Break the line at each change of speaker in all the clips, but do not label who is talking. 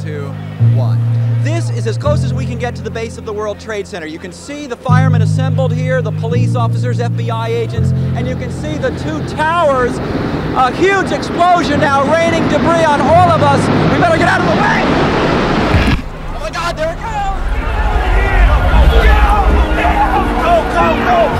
two, one. This is as close as we can get to the base of the World Trade Center. You can see the firemen assembled here, the police officers, FBI agents, and you can see the two towers. A huge explosion now raining debris on all of us. We better get out of the way. Oh my God, there it goes! Go, go, go!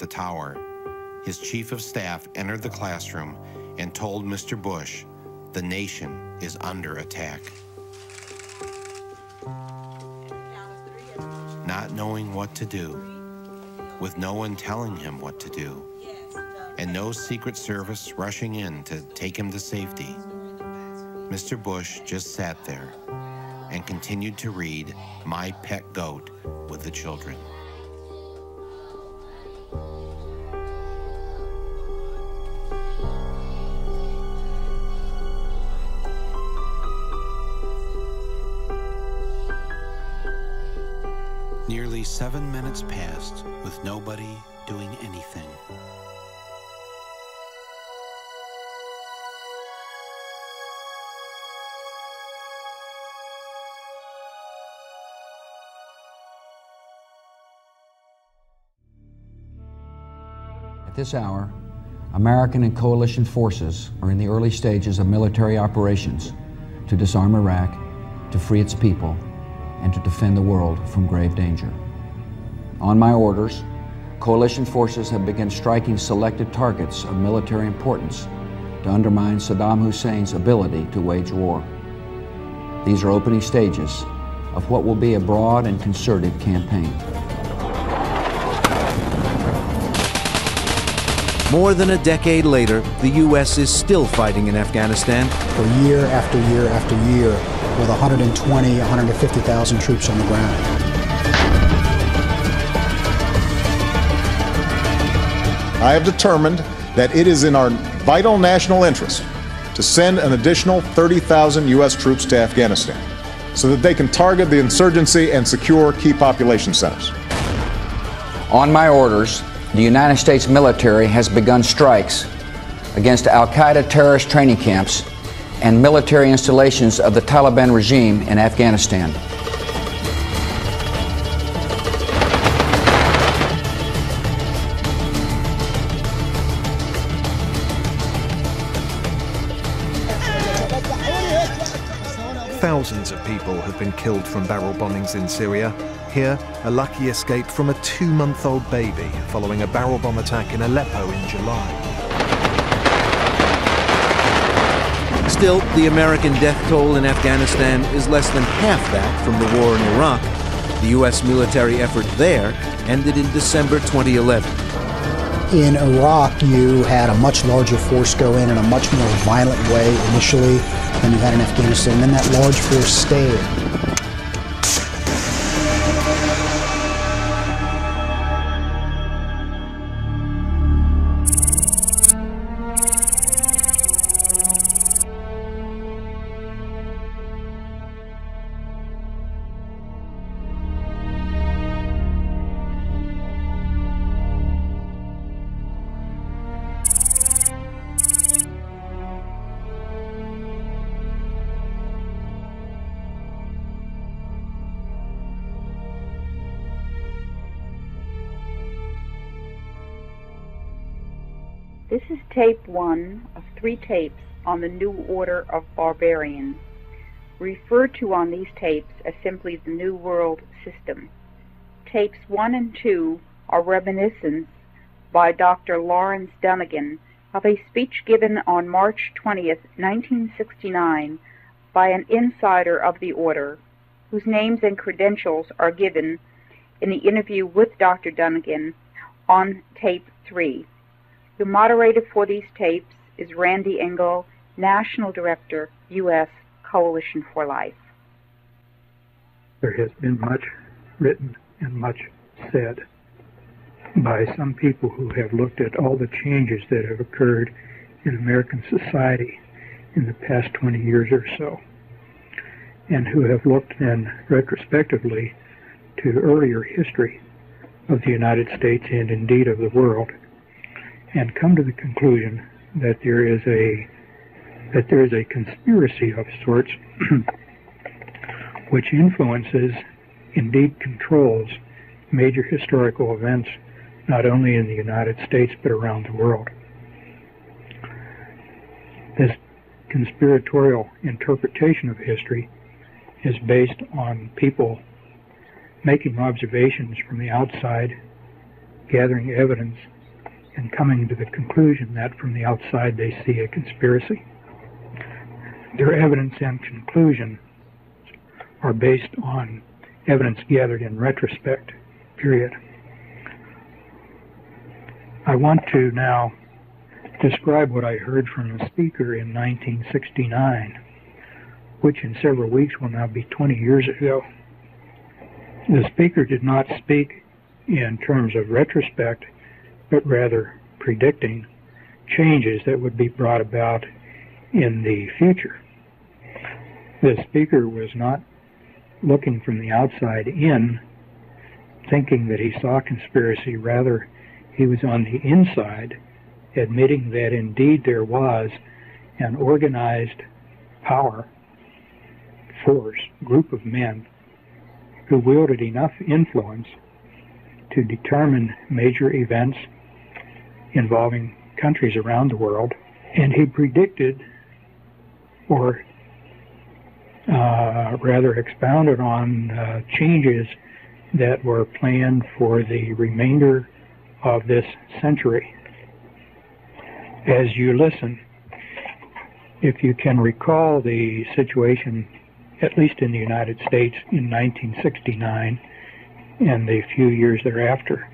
The
tower, his chief of staff entered the classroom and told Mr. Bush, the nation is under attack. Not knowing what to do, with no one telling him what to do, and no Secret Service rushing in to take him to safety, Mr. Bush just sat there and continued to read My Pet Goat with the children. Seven minutes passed with nobody doing anything.
At this hour, American and coalition forces are in the early stages of military operations to disarm Iraq, to free its people, and to defend the world from grave danger. On my orders, coalition forces have begun striking selected targets of military importance to undermine Saddam Hussein's ability to wage war. These are opening stages of what will be a broad and concerted campaign.
More than a decade later, the U.S. is still fighting in Afghanistan,
for year after year after year with 120, 150,000 troops on the ground.
I have determined that it is in our vital national interest to send an additional 30,000 U.S. troops to Afghanistan so that they can target the insurgency and secure key population centers.
On my orders, the United States military has begun strikes against Al Qaeda terrorist training camps and military installations of the Taliban regime in Afghanistan.
Thousands of people have been killed from barrel bombings in Syria. Here, a lucky escape from a two month old baby following a barrel bomb attack in Aleppo in July.
Still, the American death toll in Afghanistan is less than half that from the war in Iraq. The U.S. military effort there ended in December 2011.
In Iraq, you had a much larger force go in in a much more violent way initially than you had in Afghanistan. And Then that large force stayed.
Tape one of three tapes on the New Order of Barbarians, referred to on these tapes as simply the New World System. Tapes one and two are reminiscence by Dr. Lawrence Dunegan of a speech given on March 20th, 1969 by an insider of the order, whose names and credentials are given in the interview with Dr. Dunegan on tape three. The moderator for these tapes is Randy Engel, National Director, U.S. Coalition for Life.
There has been much written and much said by some people who have looked at all the changes that have occurred in American society in the past 20 years or so, and who have looked then retrospectively to earlier history of the United States and indeed of the world and come to the conclusion that there is a that there is a conspiracy of sorts which influences, indeed controls, major historical events not only in the United States but around the world. This conspiratorial interpretation of history is based on people making observations from the outside, gathering evidence, and coming to the conclusion that from the outside they see a conspiracy. Their evidence and conclusion are based on evidence gathered in retrospect, period. I want to now describe what I heard from the speaker in 1969, which in several weeks will now be 20 years ago. The speaker did not speak in terms of retrospect, but rather predicting changes that would be brought about in the future. The speaker was not looking from the outside in, thinking that he saw conspiracy. Rather, he was on the inside, admitting that indeed there was an organized power, force, group of men who wielded enough influence to determine major events involving countries around the world. And he predicted, or uh, rather expounded on uh, changes that were planned for the remainder of this century. As you listen, if you can recall the situation, at least in the United States in 1969 and the few years thereafter,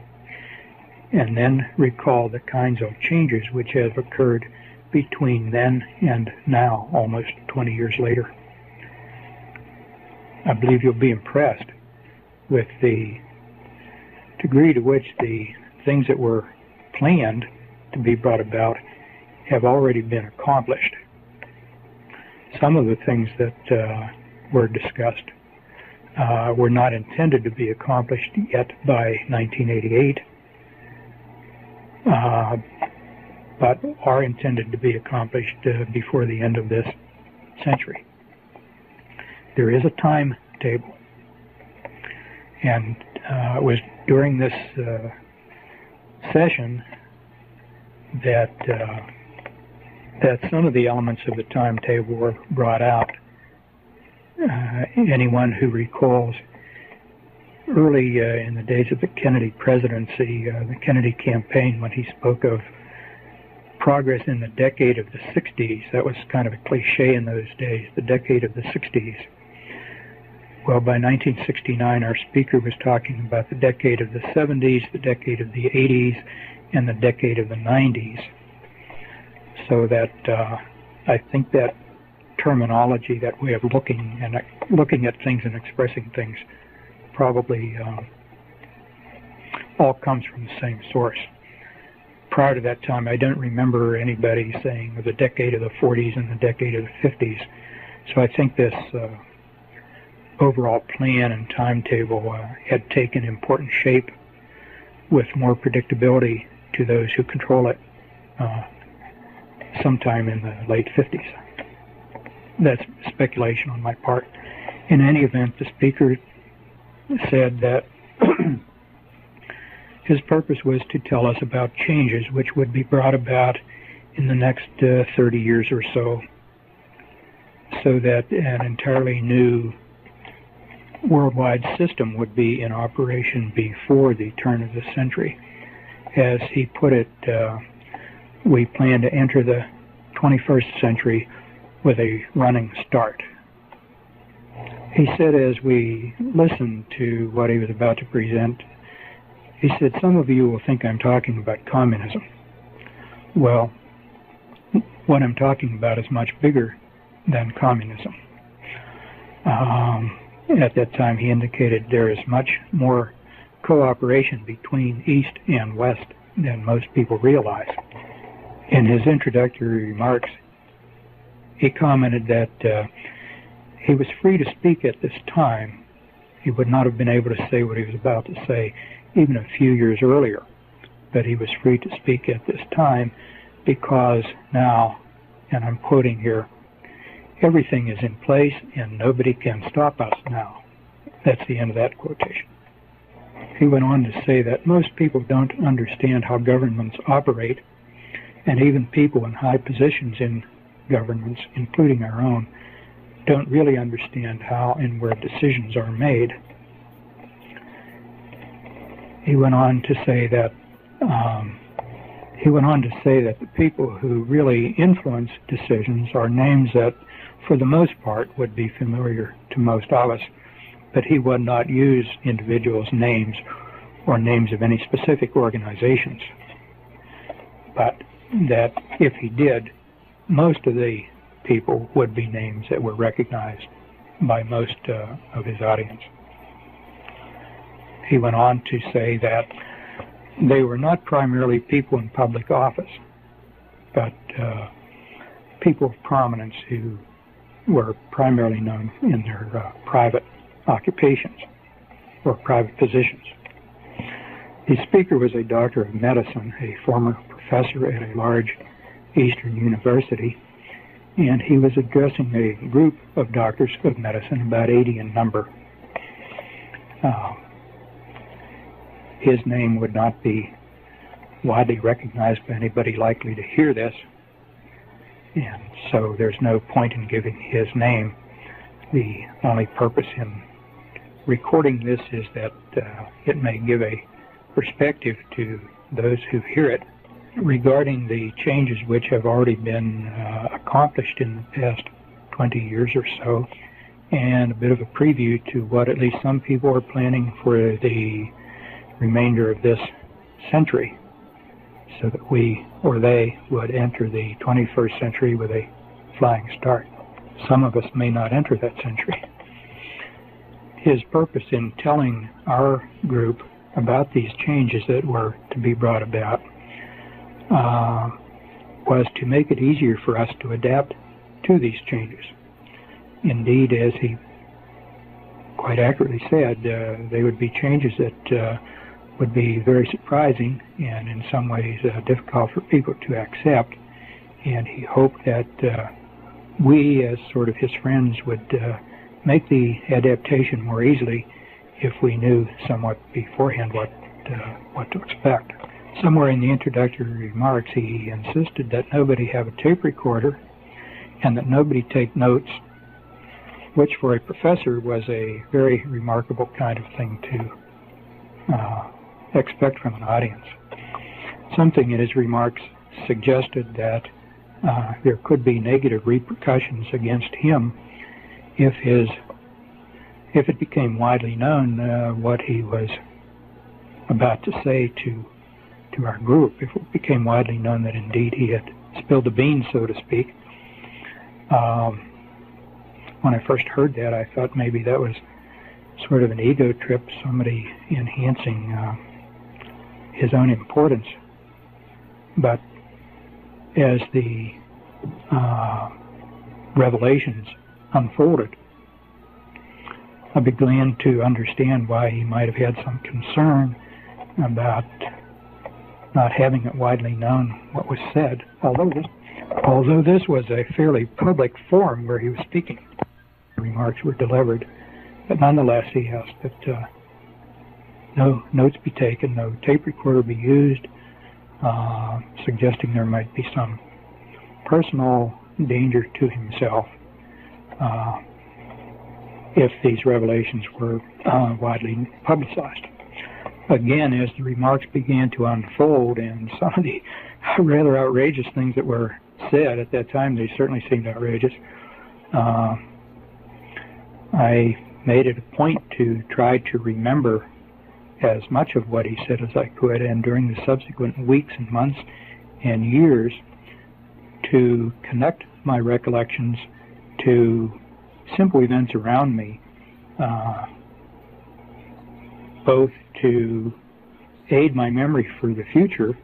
and then recall the kinds of changes which have occurred between then and now, almost 20 years later. I believe you'll be impressed with the degree to which the things that were planned to be brought about have already been accomplished. Some of the things that uh, were discussed uh, were not intended to be accomplished yet by 1988, uh, but are intended to be accomplished uh, before the end of this century. There is a timetable, and uh, it was during this uh, session that that some of the elements of the timetable were brought out. Anyone who recalls early uh, in the days of the Kennedy presidency, uh, the Kennedy campaign, when he spoke of progress in the decade of the 60s, that was kind of a cliche in those days, the decade of the 60s. Well, by 1969, our speaker was talking about the decade of the 70s, the decade of the 80s, and the decade of the 90s. So that uh, I think that terminology, that way of looking and uh, looking at things and expressing things, probably um, all comes from the same source. Prior to that time, I don't remember anybody saying the decade of the 40s and the decade of the 50s. So I think this uh, overall plan and timetable uh, had taken important shape with more predictability to those who control it uh, sometime in the late 50s. That's speculation on my part. In any event, the speaker said that his purpose was to tell us about changes which would be brought about in the next uh, 30 years or so, so that an entirely new worldwide system would be in operation before the turn of the century. As he put it, uh, we plan to enter the 21st century with a running start. He said as we listened to what he was about to present, he said, Some of you will think I'm talking about communism. Well, what I'm talking about is much bigger than communism. Um, at that time, he indicated there is much more cooperation between East and West than most people realize. In his introductory remarks, he commented that uh, he was free to speak at this time. He would not have been able to say what he was about to say even a few years earlier, but he was free to speak at this time because now, and I'm quoting here, everything is in place and nobody can stop us now. That's the end of that quotation. He went on to say that most people don't understand how governments operate, and even people in high positions in governments, including our own, don't really understand how and where decisions are made he went on to say that um, he went on to say that the people who really influence decisions are names that, for the most part, would be familiar to most of us, but he would not use individuals' names or names of any specific organizations. But that if he did, most of the people would be names that were recognized by most uh, of his audience he went on to say that they were not primarily people in public office, but uh, people of prominence who were primarily known in their uh, private occupations or private positions. The speaker was a doctor of medicine, a former professor at a large Eastern university, and he was addressing a group of doctors of medicine, about 80 in number. Uh, his name would not be widely recognized by anybody likely to hear this. And so there's no point in giving his name. The only purpose in recording this is that uh, it may give a perspective to those who hear it regarding the changes which have already been uh, accomplished in the past 20 years or so, and a bit of a preview to what at least some people are planning for the remainder of this century so that we or they would enter the 21st century with a flying start. Some of us may not enter that century. His purpose in telling our group about these changes that were to be brought about uh, was to make it easier for us to adapt to these changes. Indeed, as he quite accurately said, uh, they would be changes that uh, would be very surprising and in some ways uh, difficult for people to accept. And he hoped that uh, we, as sort of his friends, would uh, make the adaptation more easily if we knew somewhat beforehand what what to expect. Somewhere in the introductory remarks, he insisted that nobody have a tape recorder and that nobody take notes, which for a professor was a very remarkable kind of thing to uh, expect from an audience. Something in his remarks suggested that uh, there could be negative repercussions against him if his if it became widely known uh, what he was about to say to to our group, if it became widely known that indeed he had spilled the beans, so to speak. Um, when I first heard that, I thought maybe that was sort of an ego trip, somebody enhancing uh, his own importance. But as the uh, revelations unfolded, I began to understand why he might have had some concern about not having it widely known what was said, although this, although this was a fairly public forum where he was speaking. Remarks were delivered, but nonetheless he asked that uh, no notes be taken, no tape recorder be used, uh, suggesting there might be some personal danger to himself uh, if these revelations were uh, widely publicized. Again, as the remarks began to unfold and some of the rather outrageous things that were said at that time, they certainly seemed outrageous. Uh, I made it a point to try to remember as much of what he said as I could, and during the subsequent weeks and months and years, to connect my recollections to simple events around me, uh, both to aid my memory for the future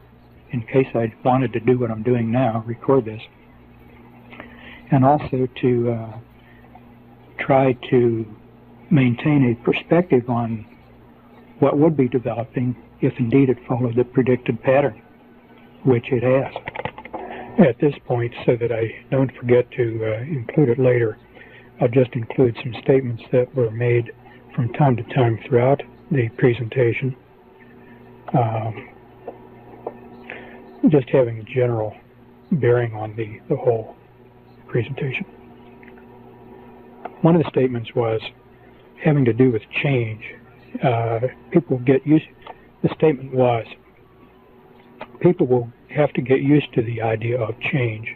in case I wanted to do what I'm doing now, record this, and also to uh, try to maintain a perspective on what would be developing if indeed it followed the predicted pattern, which it has. At this point, so that I don't forget to uh, include it later, I'll just include some statements that were made from time to time throughout the presentation. Um, just having a general bearing on the, the whole presentation. One of the statements was having to do with change. Uh, people get used, the statement was, people will have to get used to the idea of change.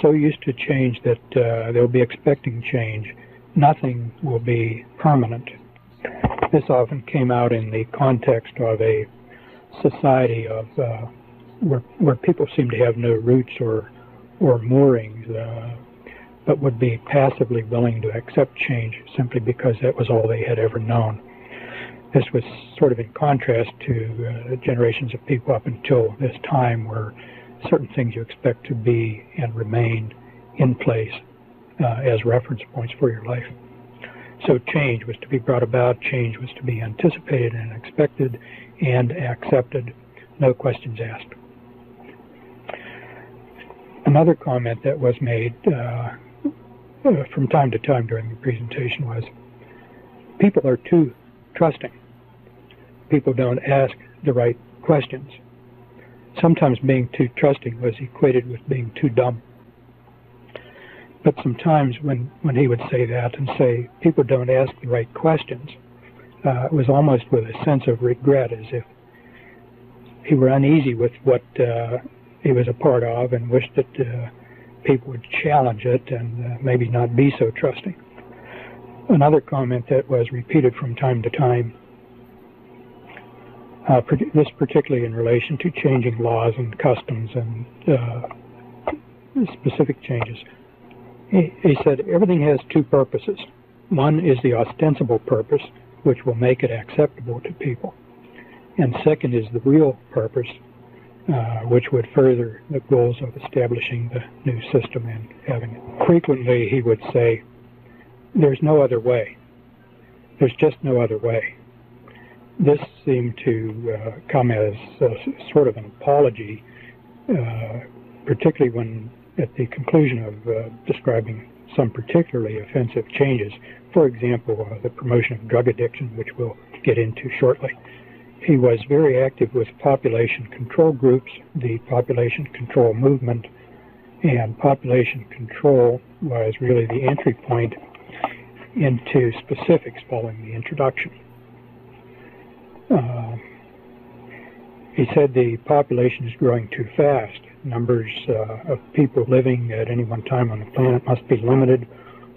So used to change that uh, they'll be expecting change. Nothing will be permanent. This often came out in the context of a society of uh, where, where people seem to have no roots or or moorings, uh, but would be passively willing to accept change simply because that was all they had ever known. This was sort of in contrast to uh, generations of people up until this time where certain things you expect to be and remain in place uh, as reference points for your life. So change was to be brought about, change was to be anticipated and expected and accepted, no questions asked. Another comment that was made uh, uh, from time to time during the presentation was people are too trusting. People don't ask the right questions. Sometimes being too trusting was equated with being too dumb. But sometimes when, when he would say that and say people don't ask the right questions, uh, it was almost with a sense of regret, as if he were uneasy with what uh, he was a part of and wished that uh, people would challenge it and uh, maybe not be so trusting. Another comment that was repeated from time to time, uh, this particularly in relation to changing laws and customs and uh, specific changes. He, said everything has two purposes. One is the ostensible purpose, which will make it acceptable to people. And second is the real purpose, uh, which would further the goals of establishing the new system and having it. Frequently, he would say, There's no other way. There's just no other way. This seemed to uh, come as a, sort of an apology, uh, particularly when at the conclusion of uh, describing some particularly offensive changes, for example, uh, the promotion of drug addiction, which we'll get into shortly. He was very active with population control groups, the population control movement, and population control was really the entry point into specifics following the introduction. Uh, he said the population is growing too fast. Numbers uh, of people living at any one time on the planet must be limited,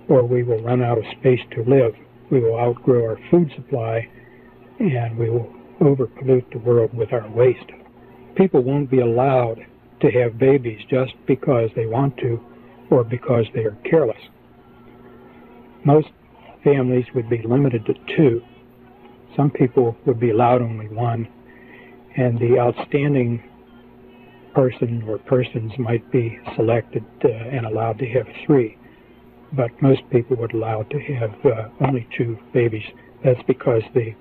or we will run out of space to live. We will outgrow our food supply, and we will overpollute the world with our waste. people won't be allowed to have babies just because they want to or because they are careless. Most families would be limited to two. Some people would be allowed only one, and the outstanding person or persons might be selected uh, and allowed to have three. But most people would allow to have uh, only two babies. That's because the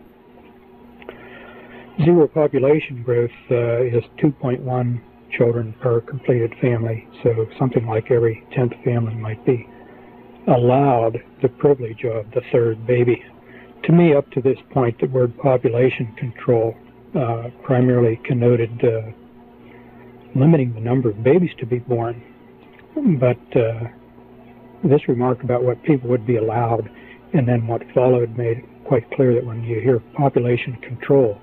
zero population growth uh, is 2.1 children per completed family, so something like every 10th family might be allowed the privilege of the third baby. To me, up to this point, the word population control uh, primarily connoted uh, limiting the number of babies to be born. But uh, this remark about what people would be allowed and then what followed made it quite clear that when you hear population control,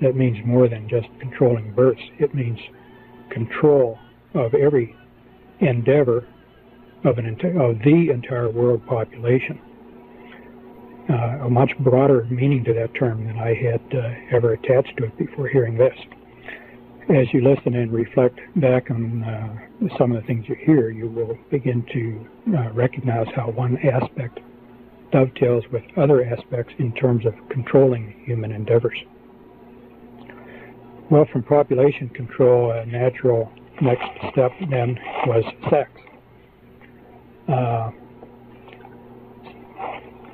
that means more than just controlling births. It means control of every endeavor of, an enti- of the entire world population. Uh, a much broader meaning to that term than I had uh, ever attached to it before hearing this. As you listen and reflect back on uh, some of the things you hear, you will begin to uh, recognize how one aspect dovetails with other aspects in terms of controlling human endeavors. Well, from population control, a natural next step then was sex.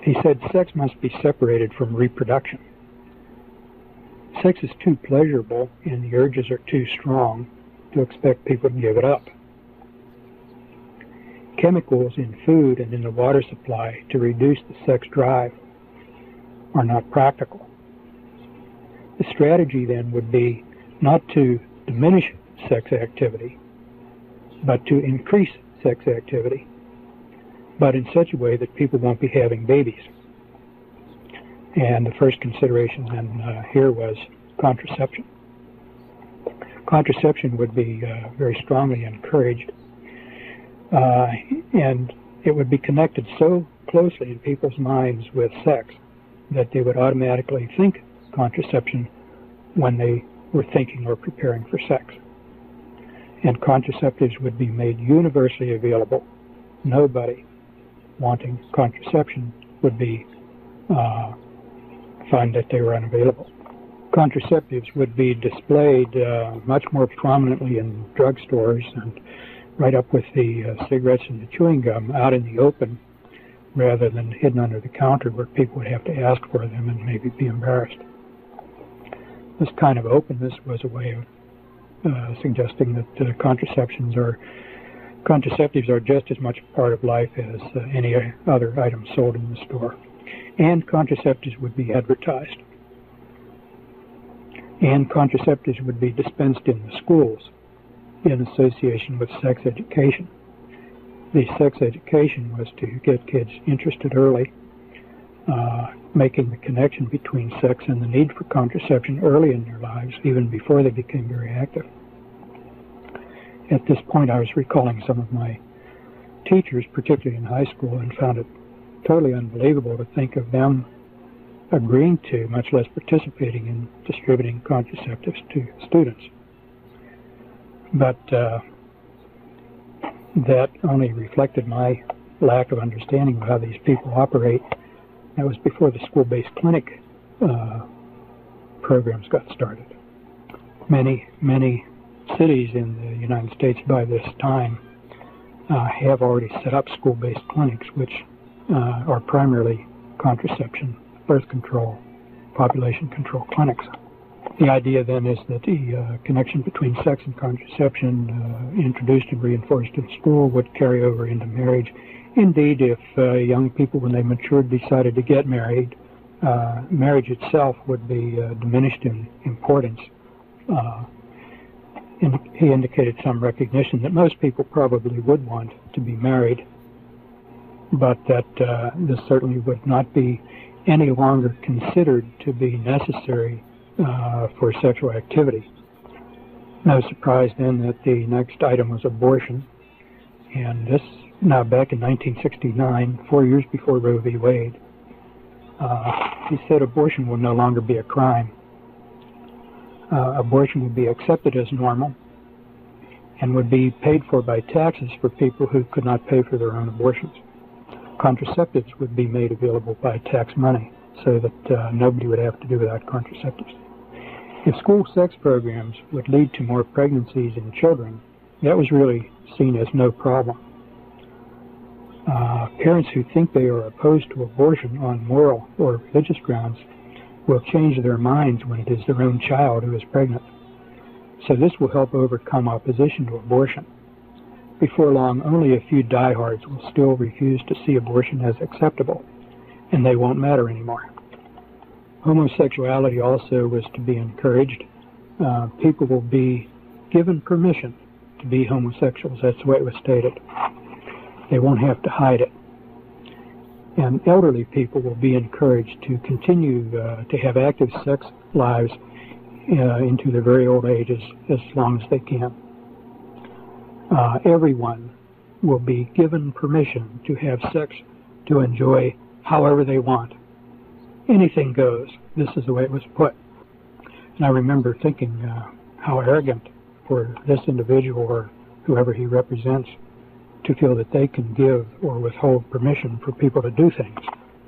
He said sex must be separated from reproduction. Sex is too pleasurable and the urges are too strong to expect people to give it up. Chemicals in food and in the water supply to reduce the sex drive are not practical. The strategy then would be not to diminish sex activity, but to increase sex activity, but in such a way that people won't be having babies. And the first consideration then uh, here was contraception. Contraception would be uh, very strongly encouraged, uh, and it would be connected so closely in people's minds with sex that they would automatically think contraception when they were thinking or preparing for sex. And contraceptives would be made universally available. Nobody wanting contraception would be uh, find that they were unavailable. Contraceptives would be displayed uh, much more prominently in drugstores and right up with the uh, cigarettes and the chewing gum out in the open rather than hidden under the counter where people would have to ask for them and maybe be embarrassed. This kind of openness was a way of uh, suggesting that uh, contraceptions are contraceptives are just as much part of life as uh, any other item sold in the store. And contraceptives would be advertised. And contraceptives would be dispensed in the schools in association with sex education. The sex education was to get kids interested early, uh, making the connection between sex and the need for contraception early in their lives, even before they became very active. At this point, I was recalling some of my teachers, particularly in high school, and found it totally unbelievable to think of them agreeing to, much less participating in distributing contraceptives to students. But uh, that only reflected my lack of understanding of how these people operate. That was before the school-based clinic uh, programs got started. Many, many cities in the United States by this time uh, have already set up school-based clinics, which uh, are primarily contraception, birth control, population control clinics. The idea then is that the uh, connection between sex and contraception uh, introduced and reinforced in school would carry over into marriage. Indeed, if uh, young people, when they matured, decided to get married, uh, marriage itself would be diminished in importance. Uh, he indicated some recognition that most people probably would want to be married, but that this certainly would not be any longer considered to be necessary uh, for sexual activity. No surprise then that the next item was abortion. And this, now back in 1969, four years before Roe v. Wade, uh, he said abortion will no longer be a crime. Uh, abortion would be accepted as normal and would be paid for by taxes for people who could not pay for their own abortions. Contraceptives would be made available by tax money so that uh, nobody would have to do without contraceptives. If school sex programs would lead to more pregnancies in children, that was really seen as no problem. Uh, parents who think they are opposed to abortion on moral or religious grounds will change their minds when it is their own child who is pregnant. So this will help overcome opposition to abortion. Before long, only a few diehards will still refuse to see abortion as acceptable, and they won't matter anymore. Homosexuality also was to be encouraged. Uh, people will be given permission to be homosexuals. That's the way it was stated. They won't have to hide it. And elderly people will be encouraged to continue uh, to have active sex lives uh, into their very old ages as long as they can. Uh, everyone will be given permission to have sex to enjoy however they want. Anything goes. This is the way it was put. And I remember thinking uh, how arrogant for this individual or whoever he represents to feel that they can give or withhold permission for people to do things.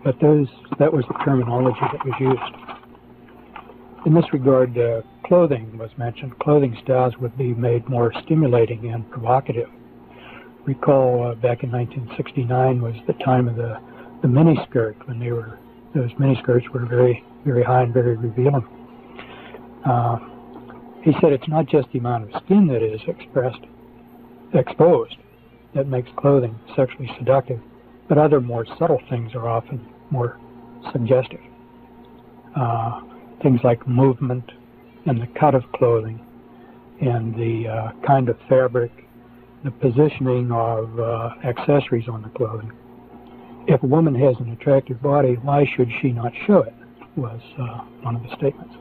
But those that was the terminology that was used. In this regard, uh, clothing was mentioned. Clothing styles would be made more stimulating and provocative. Recall uh, back in 1969 was the time of the the miniskirt when they were those miniskirts were very very high and very revealing. Uh, he said it's not just the amount of skin that is expressed exposed that makes clothing sexually seductive, but other more subtle things are often more suggestive. Uh, things like movement and the cut of clothing and the uh, kind of fabric, the positioning of uh, accessories on the clothing. If a woman has an attractive body, why should she not show it? Was uh, one of the statements.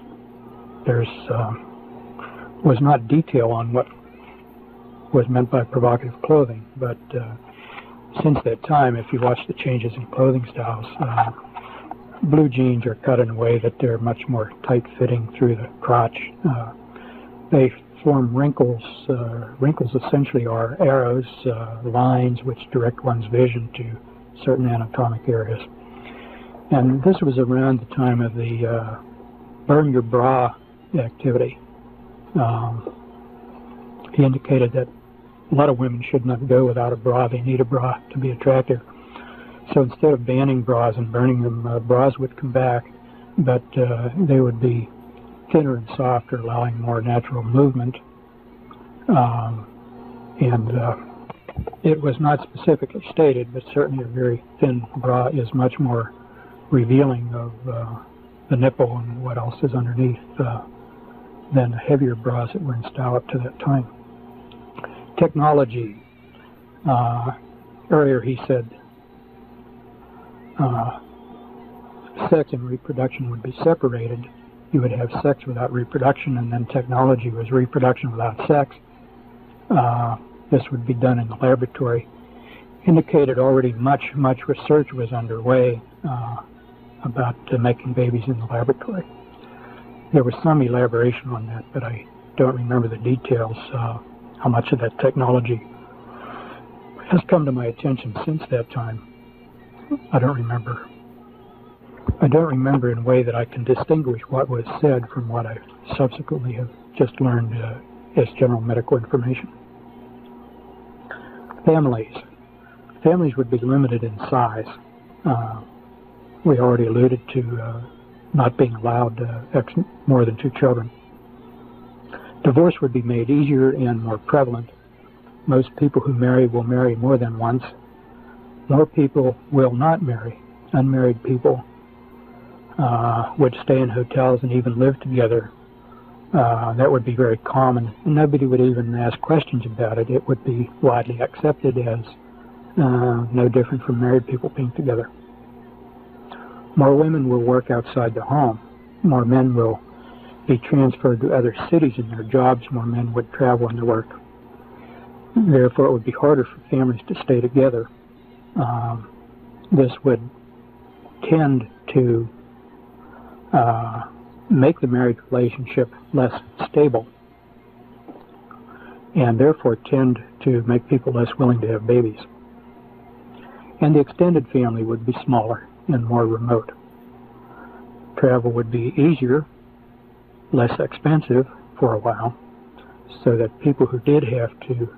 There's uh, was not detail on what was meant by provocative clothing, but uh, since that time, if you watch the changes in clothing styles, uh, blue jeans are cut in a way that they're much more tight-fitting through the crotch. Uh, they form wrinkles. Uh, wrinkles essentially are arrows, uh, lines which direct one's vision to certain anatomic areas. And this was around the time of the uh, burn your bra activity. Um, he indicated that a lot of women should not go without a bra. They need a bra to be attractive. So instead of banning bras and burning them, uh, bras would come back, but uh, they would be thinner and softer, allowing more natural movement. Um, and uh, it was not specifically stated, but certainly a very thin bra is much more revealing of uh, the nipple and what else is underneath uh, than the heavier bras that were in style up to that time. Technology. Uh, earlier he said uh, sex and reproduction would be separated. You would have sex without reproduction, and then technology was reproduction without sex. Uh, this would be done in the laboratory. Indicated already much, much research was underway uh, about uh, making babies in the laboratory. There was some elaboration on that, but I don't remember the details, uh, how much of that technology has come to my attention since that time. I don't remember. I don't remember in a way that I can distinguish what was said from what I subsequently have just learned uh, as general medical information. Families. Families would be limited in size. Uh, we already alluded to uh, not being allowed uh, more than two children. Divorce would be made easier and more prevalent. Most people who marry will marry more than once more people will not marry. Unmarried people uh, would stay in hotels and even live together. Uh, that would be very common. Nobody would even ask questions about it. It would be widely accepted as uh, no different from married people being together. More women will work outside the home. More men will be transferred to other cities in their jobs. More men would travel into work. Therefore, it would be harder for families to stay together um, this would tend to uh, make the marriage relationship less stable and therefore tend to make people less willing to have babies. And the extended family would be smaller and more remote. Travel would be easier, less expensive for a while, so that people who did have to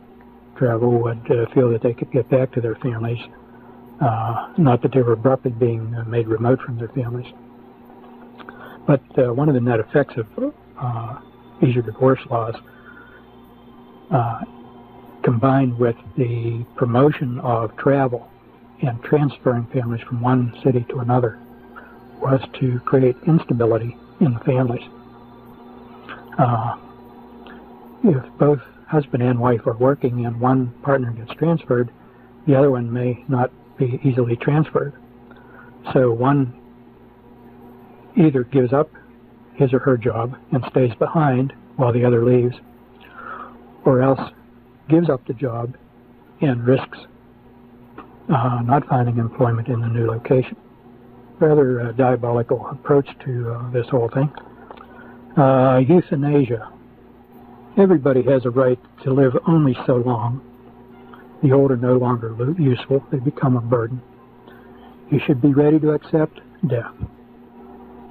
travel would uh, feel that they could get back to their families, uh, not that they were abruptly being uh, made remote from their families. But uh, one of the net effects of uh, easier divorce laws, uh, combined with the promotion of travel and transferring families from one city to another, was to create instability in the families. Uh, if both husband and wife are working and one partner gets transferred, the other one may not be easily transferred. So one either gives up his or her job and stays behind while the other leaves, or else gives up the job and risks uh, not finding employment in the new location. Rather diabolical approach to uh, this whole thing. Uh, euthanasia. Everybody has a right to live only so long. The old are no longer useful, they become a burden. You should be ready to accept death.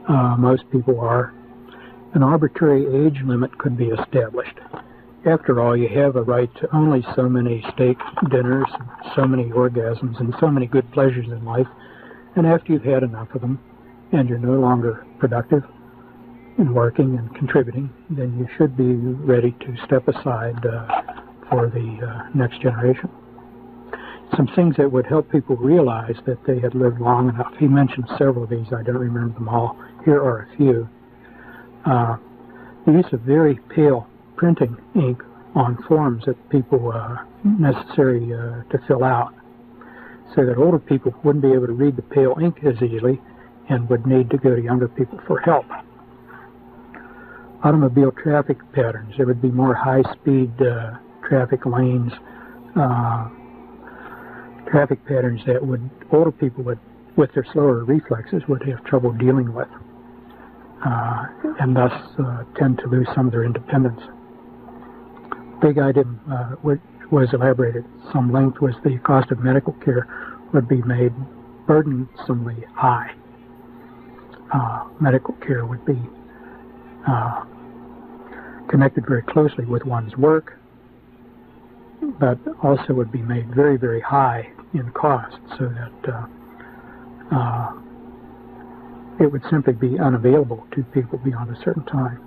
Uh, most people are. An arbitrary age limit could be established. After all, you have a right to only so many steak dinners, so many orgasms, and so many good pleasures in life. And after you've had enough of them, and you're no longer productive in working and contributing, then you should be ready to step aside uh, for the uh, next generation. Some things that would help people realize that they had lived long enough. He mentioned several of these. I don't remember them all. Here are a few. Uh, the use of very pale printing ink on forms that people uh, necessary uh, to fill out, so that older people wouldn't be able to read the pale ink as easily and would need to go to younger people for help. Automobile traffic patterns. There would be more high-speed uh, traffic lanes, uh, traffic patterns that would older people would, with their slower reflexes, would have trouble dealing with, uh, and thus uh, tend to lose some of their independence big item uh, was elaborated some length was the cost of medical care would be made burdensomely high. Uh, medical care would be uh, connected very closely with one's work, but also would be made very, very high in cost so that uh, uh, it would simply be unavailable to people beyond a certain time.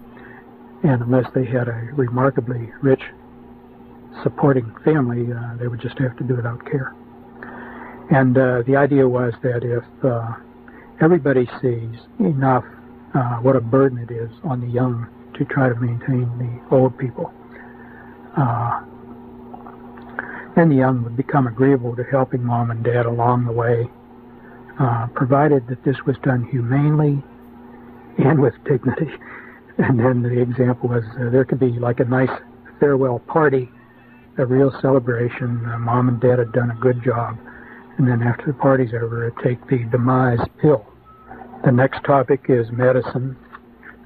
And unless they had a remarkably rich supporting family, uh, they would just have to do it out care. And uh, the idea was that if uh, everybody sees enough uh, what a burden it is on the young to try to maintain the old people, uh, then the young would become agreeable to helping mom and dad along the way, uh, provided that this was done humanely and with dignity. And then the example was there could be like a nice farewell party a real celebration. Uh, Mom and Dad had done a good job. And then after the party's over, take the demise pill. The next topic is medicine.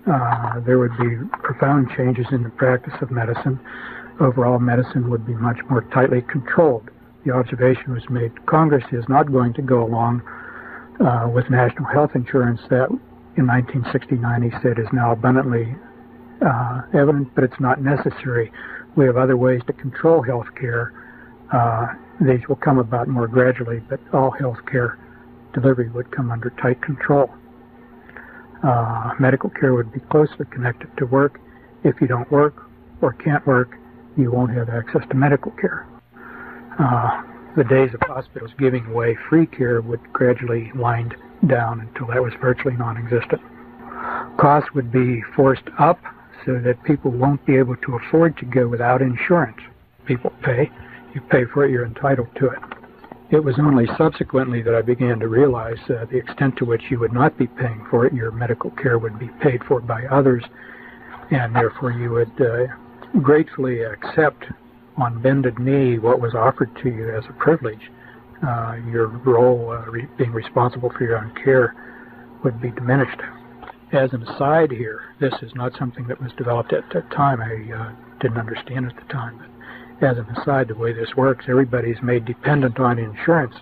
Uh, there would be profound changes in the practice of medicine. Overall, medicine would be much more tightly controlled. The observation was made Congress is not going to go along uh, with national health insurance that in 1969 he said is now abundantly uh, evident, but it's not necessary we have other ways to control health care. Uh, these will come about more gradually, but all health care delivery would come under tight control. Uh, medical care would be closely connected to work. If you don't work or can't work, you won't have access to medical care. Uh, the days of hospitals giving away free care would gradually wind down until that was virtually non-existent. Costs would be forced up so that people won't be able to afford to go without insurance. People pay. You pay for it, you're entitled to it. It was only subsequently that I began to realize uh, the extent to which you would not be paying for it. Your medical care would be paid for by others, and therefore you would uh, gratefully accept on bended knee what was offered to you as a privilege. Uh, your role, uh, re- being responsible for your own care, would be diminished as an aside here, this is not something that was developed at that time. I uh, didn't understand at the time. But as an aside, the way this works, everybody's made dependent on insurance.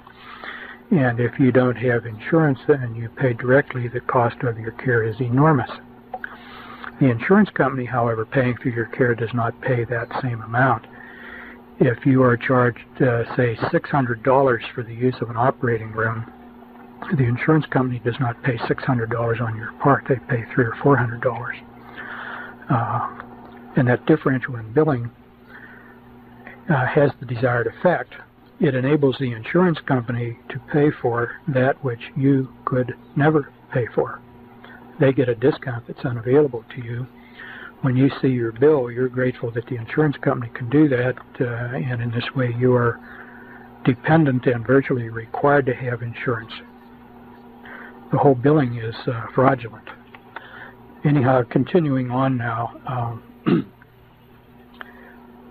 And if you don't have insurance and you pay directly, the cost of your care is enormous. The insurance company, however, paying for your care does not pay that same amount. If you are charged, uh, say, $600 for the use of an operating room, the insurance company does not pay $600 on your part. They pay three or four hundred dollars. Uh, and that differential in billing uh, has the desired effect. It enables the insurance company to pay for that which you could never pay for. They get a discount that's unavailable to you. When you see your bill, you're grateful that the insurance company can do that, uh, and in this way you are dependent and virtually required to have insurance the whole billing is uh, fraudulent. Anyhow, continuing on now, um,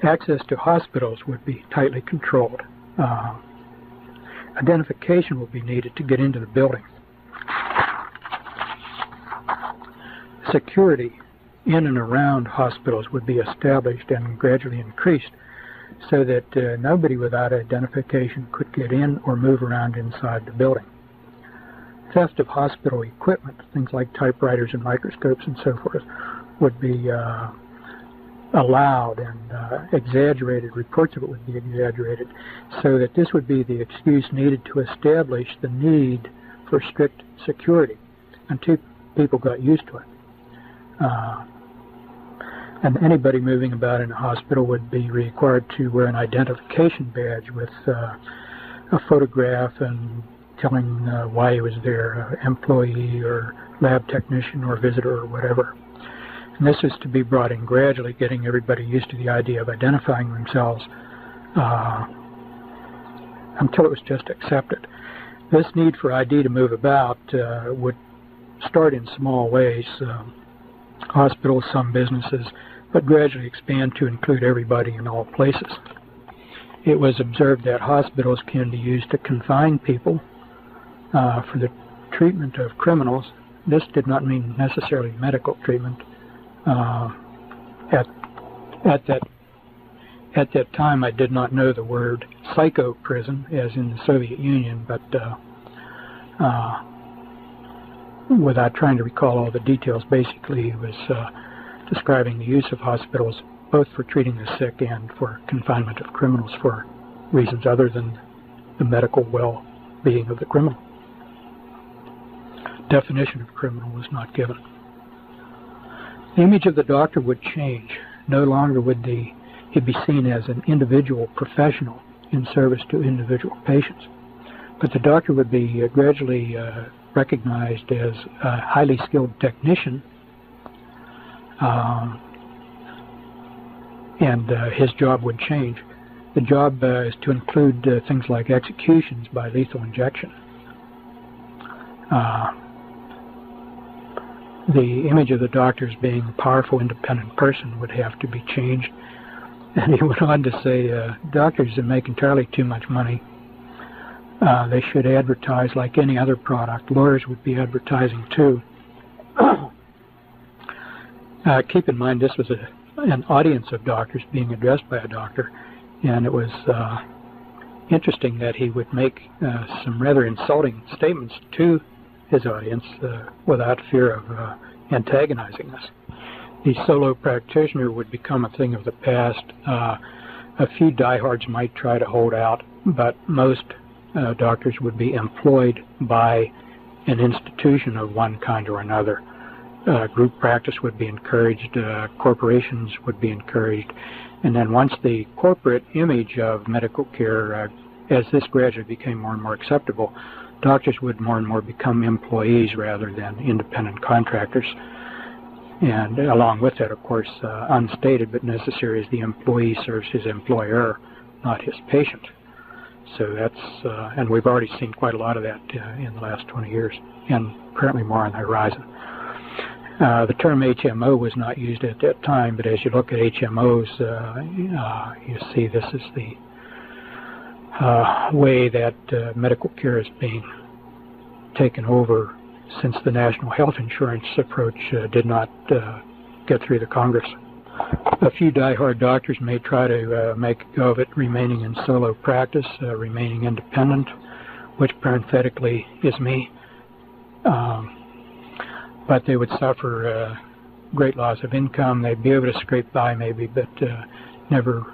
access to hospitals would be tightly controlled. Uh, identification will be needed to get into the building. Security in and around hospitals would be established and gradually increased so that uh, nobody without identification could get in or move around inside the building theft of hospital equipment, things like typewriters and microscopes and so forth, would be uh, allowed and uh, exaggerated, reports of it would be exaggerated, so that this would be the excuse needed to establish the need for strict security until people got used to it. Uh, and anybody moving about in a hospital would be required to wear an identification badge with uh, a photograph and telling uh, why he was there, uh, employee or lab technician or visitor or whatever. And this is to be brought in gradually, getting everybody used to the idea of identifying themselves uh, until it was just accepted. This need for ID to move about uh, would start in small ways, um, hospitals, some businesses, but gradually expand to include everybody in all places. It was observed that hospitals can be used to confine people uh, for the treatment of criminals. This did not mean necessarily medical treatment. Uh, at at that at that time, I did not know the word psycho prison, as in the Soviet Union, but uh, uh, without trying to recall all the details, basically he was uh, describing the use of hospitals both for treating the sick and for confinement of criminals for reasons other than the medical well-being of the criminal definition of criminal was not given. The image of the doctor would change. No longer would the, he be seen as an individual professional in service to individual patients, but the doctor would be uh, gradually uh, recognized as a highly skilled technician, um, and uh, his job would change. The job uh, is to include uh, things like executions by lethal injection. The image of the doctor as being a powerful, independent person would have to be changed. And he went on to say, uh, doctors that make entirely too much money, uh, they should advertise like any other product. Lawyers would be advertising too. uh, keep in mind this was a, an audience of doctors being addressed by a doctor, and it was uh, interesting that he would make uh, some rather insulting statements to his audience uh, without fear of uh, antagonizing us. The solo practitioner would become a thing of the past. Uh, a few diehards might try to hold out, but most uh, doctors would be employed by an institution of one kind or another. Uh, group practice would be encouraged, uh, corporations would be encouraged, and then once the corporate image of medical care, as this gradually became more and more acceptable, doctors would more and more become employees rather than independent contractors. And along with that, of course, uh, unstated but necessary is the employee serves his employer, not his patient. So that's, uh, and we've already seen quite a lot of that uh, in the last 20 years, and currently more on the horizon. Uh, the term HMO was not used at that time, but as you look at HMOs, uh, uh, you see this is the uh, way that uh, medical care is being taken over since the national health insurance approach uh, did not uh, get through the Congress. A few die-hard doctors may try to uh, make go of it remaining in solo practice, uh, remaining independent, which parenthetically is me. Um, but they would suffer great loss of income. They'd be able to scrape by maybe, but never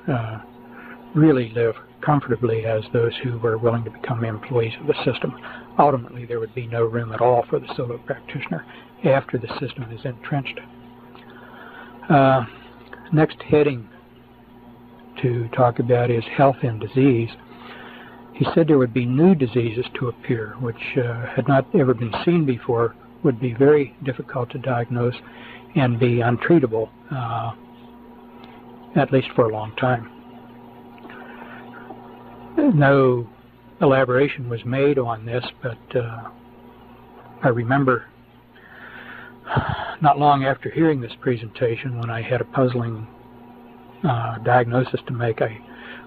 really live comfortably as those who were willing to become employees of the system. Ultimately, there would be no room at all for the solo practitioner after the system is entrenched. Uh, next heading to talk about is health and disease. He said there would be new diseases to appear, which uh, had not ever been seen before, would be very difficult to diagnose, and be untreatable, uh, at least for a long time. No elaboration was made on this, but uh, I remember not long after hearing this presentation, when I had a puzzling uh, diagnosis to make, I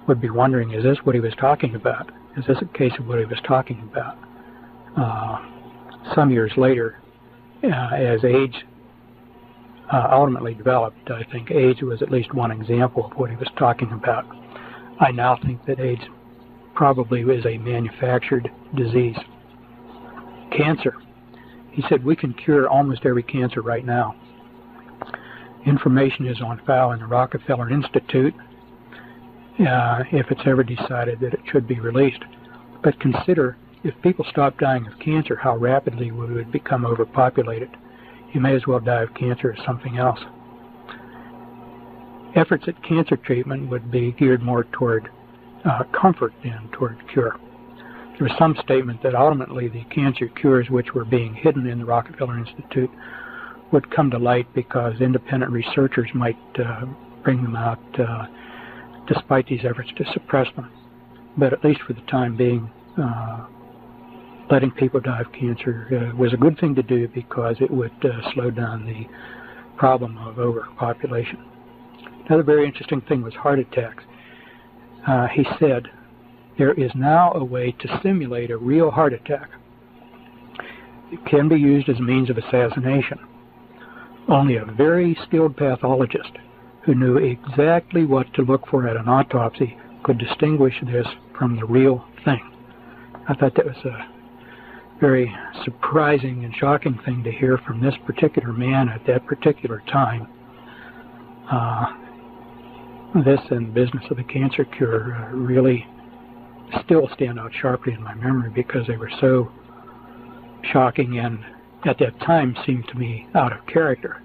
would be wondering, is this what he was talking about? Is this a case of what he was talking about? Uh, some years later, uh, as AIDS uh, ultimately developed, I think AIDS was at least one example of what he was talking about. I now think that AIDS probably is a manufactured disease. Cancer. He said we can cure almost every cancer right now. Information is on file in the Rockefeller Institute uh, if it's ever decided that it should be released. But consider if people stop dying of cancer, how rapidly we would become overpopulated. You may as well die of cancer as something else. Efforts at cancer treatment would be geared more toward uh, comfort than toward cure. There was some statement that ultimately the cancer cures which were being hidden in the Rockefeller Institute would come to light because independent researchers might uh, bring them out uh, despite these efforts to suppress them. But at least for the time being, uh, letting people die of cancer uh, was a good thing to do because it would uh, slow down the problem of overpopulation. Another very interesting thing was heart attacks. Uh, he said, there is now a way to simulate a real heart attack. It can be used as a means of assassination. Only a very skilled pathologist who knew exactly what to look for at an autopsy could distinguish this from the real thing. I thought that was a very surprising and shocking thing to hear from this particular man at that particular time. Uh, this and business of the cancer cure uh, really still stand out sharply in my memory because they were so shocking and at that time seemed to me out of character.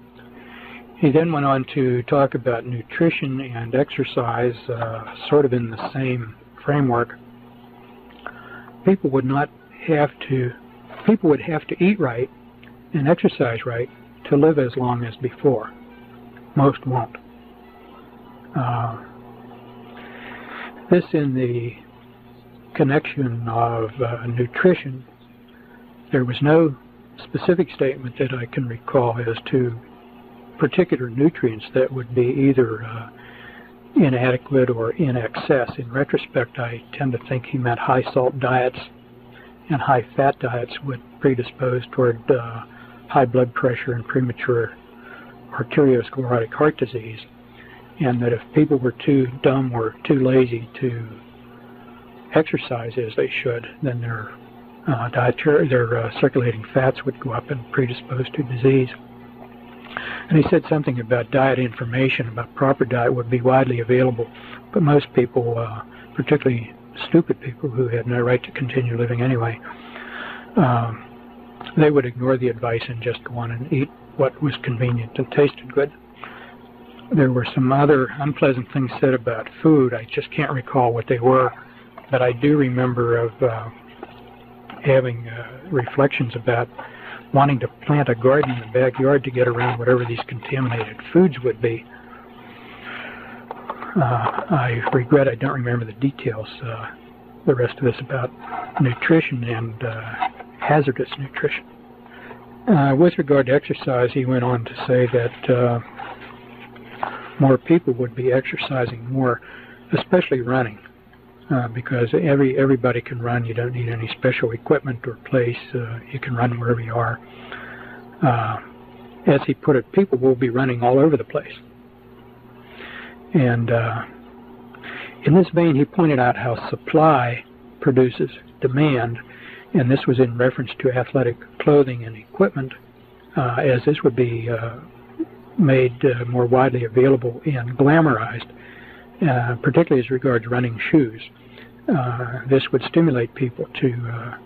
He then went on to talk about nutrition and exercise, uh, sort of in the same framework. People would not have to people would have to eat right and exercise right to live as long as before. Most won't. Uh, this in the connection of uh, nutrition, there was no specific statement that I can recall as to particular nutrients that would be either uh, inadequate or in excess. In retrospect, I tend to think he meant high salt diets and high fat diets would predispose toward uh, high blood pressure and premature arteriosclerotic heart disease, and that if people were too dumb or too lazy to exercise as they should, then their uh, dietary, their uh, circulating fats would go up and predispose to disease. And he said something about diet information about proper diet would be widely available, but most people, uh, particularly stupid people who had no right to continue living anyway, um, they would ignore the advice and just go on and eat what was convenient and tasted good. There were some other unpleasant things said about food. I just can't recall what they were, but I do remember of uh, having uh, reflections about wanting to plant a garden in the backyard to get around whatever these contaminated foods would be. Uh, I regret I don't remember the details. Uh, the rest of this about nutrition and uh, hazardous nutrition. Uh, with regard to exercise, he went on to say that uh, more people would be exercising more, especially running. uh, because every everybody can run. You don't need any special equipment or place. Uh, you can run wherever you are. Uh, as he put it, people will be running all over the place. And uh, in this vein, he pointed out how supply produces demand, and this was in reference to athletic clothing and equipment, uh, as this would be uh, made uh, more widely available and glamorized, uh, particularly as regards running shoes. Uh, this would stimulate people to uh,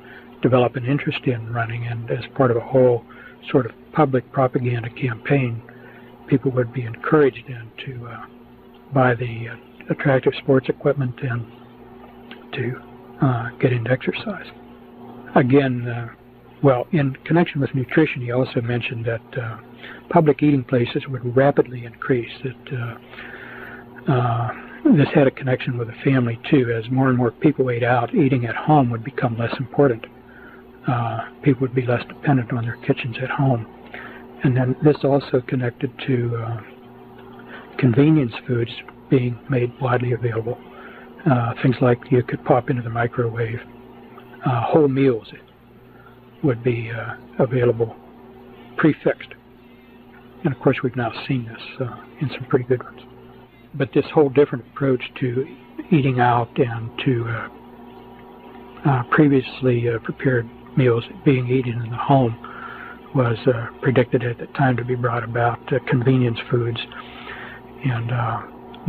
develop an interest in running, and as part of a whole sort of public propaganda campaign, people would be encouraged then to uh, buy the attractive sports equipment and to get into exercise. Again, well, in connection with nutrition, he also mentioned that uh, public eating places would rapidly increase. That uh, uh, this had a connection with the family too. As more and more people ate out, eating at home would become less important. Uh, people would be less dependent on their kitchens at home. And then this also connected to uh, convenience foods being made widely available. Uh, things like you could pop into the microwave. Whole meals would be uh, available prefixed. And of course, we've now seen this uh, in some pretty good ones. But this whole different approach to eating out and to uh, uh, previously uh, prepared meals being eaten in the home was uh, predicted at the time to be brought about convenience foods. And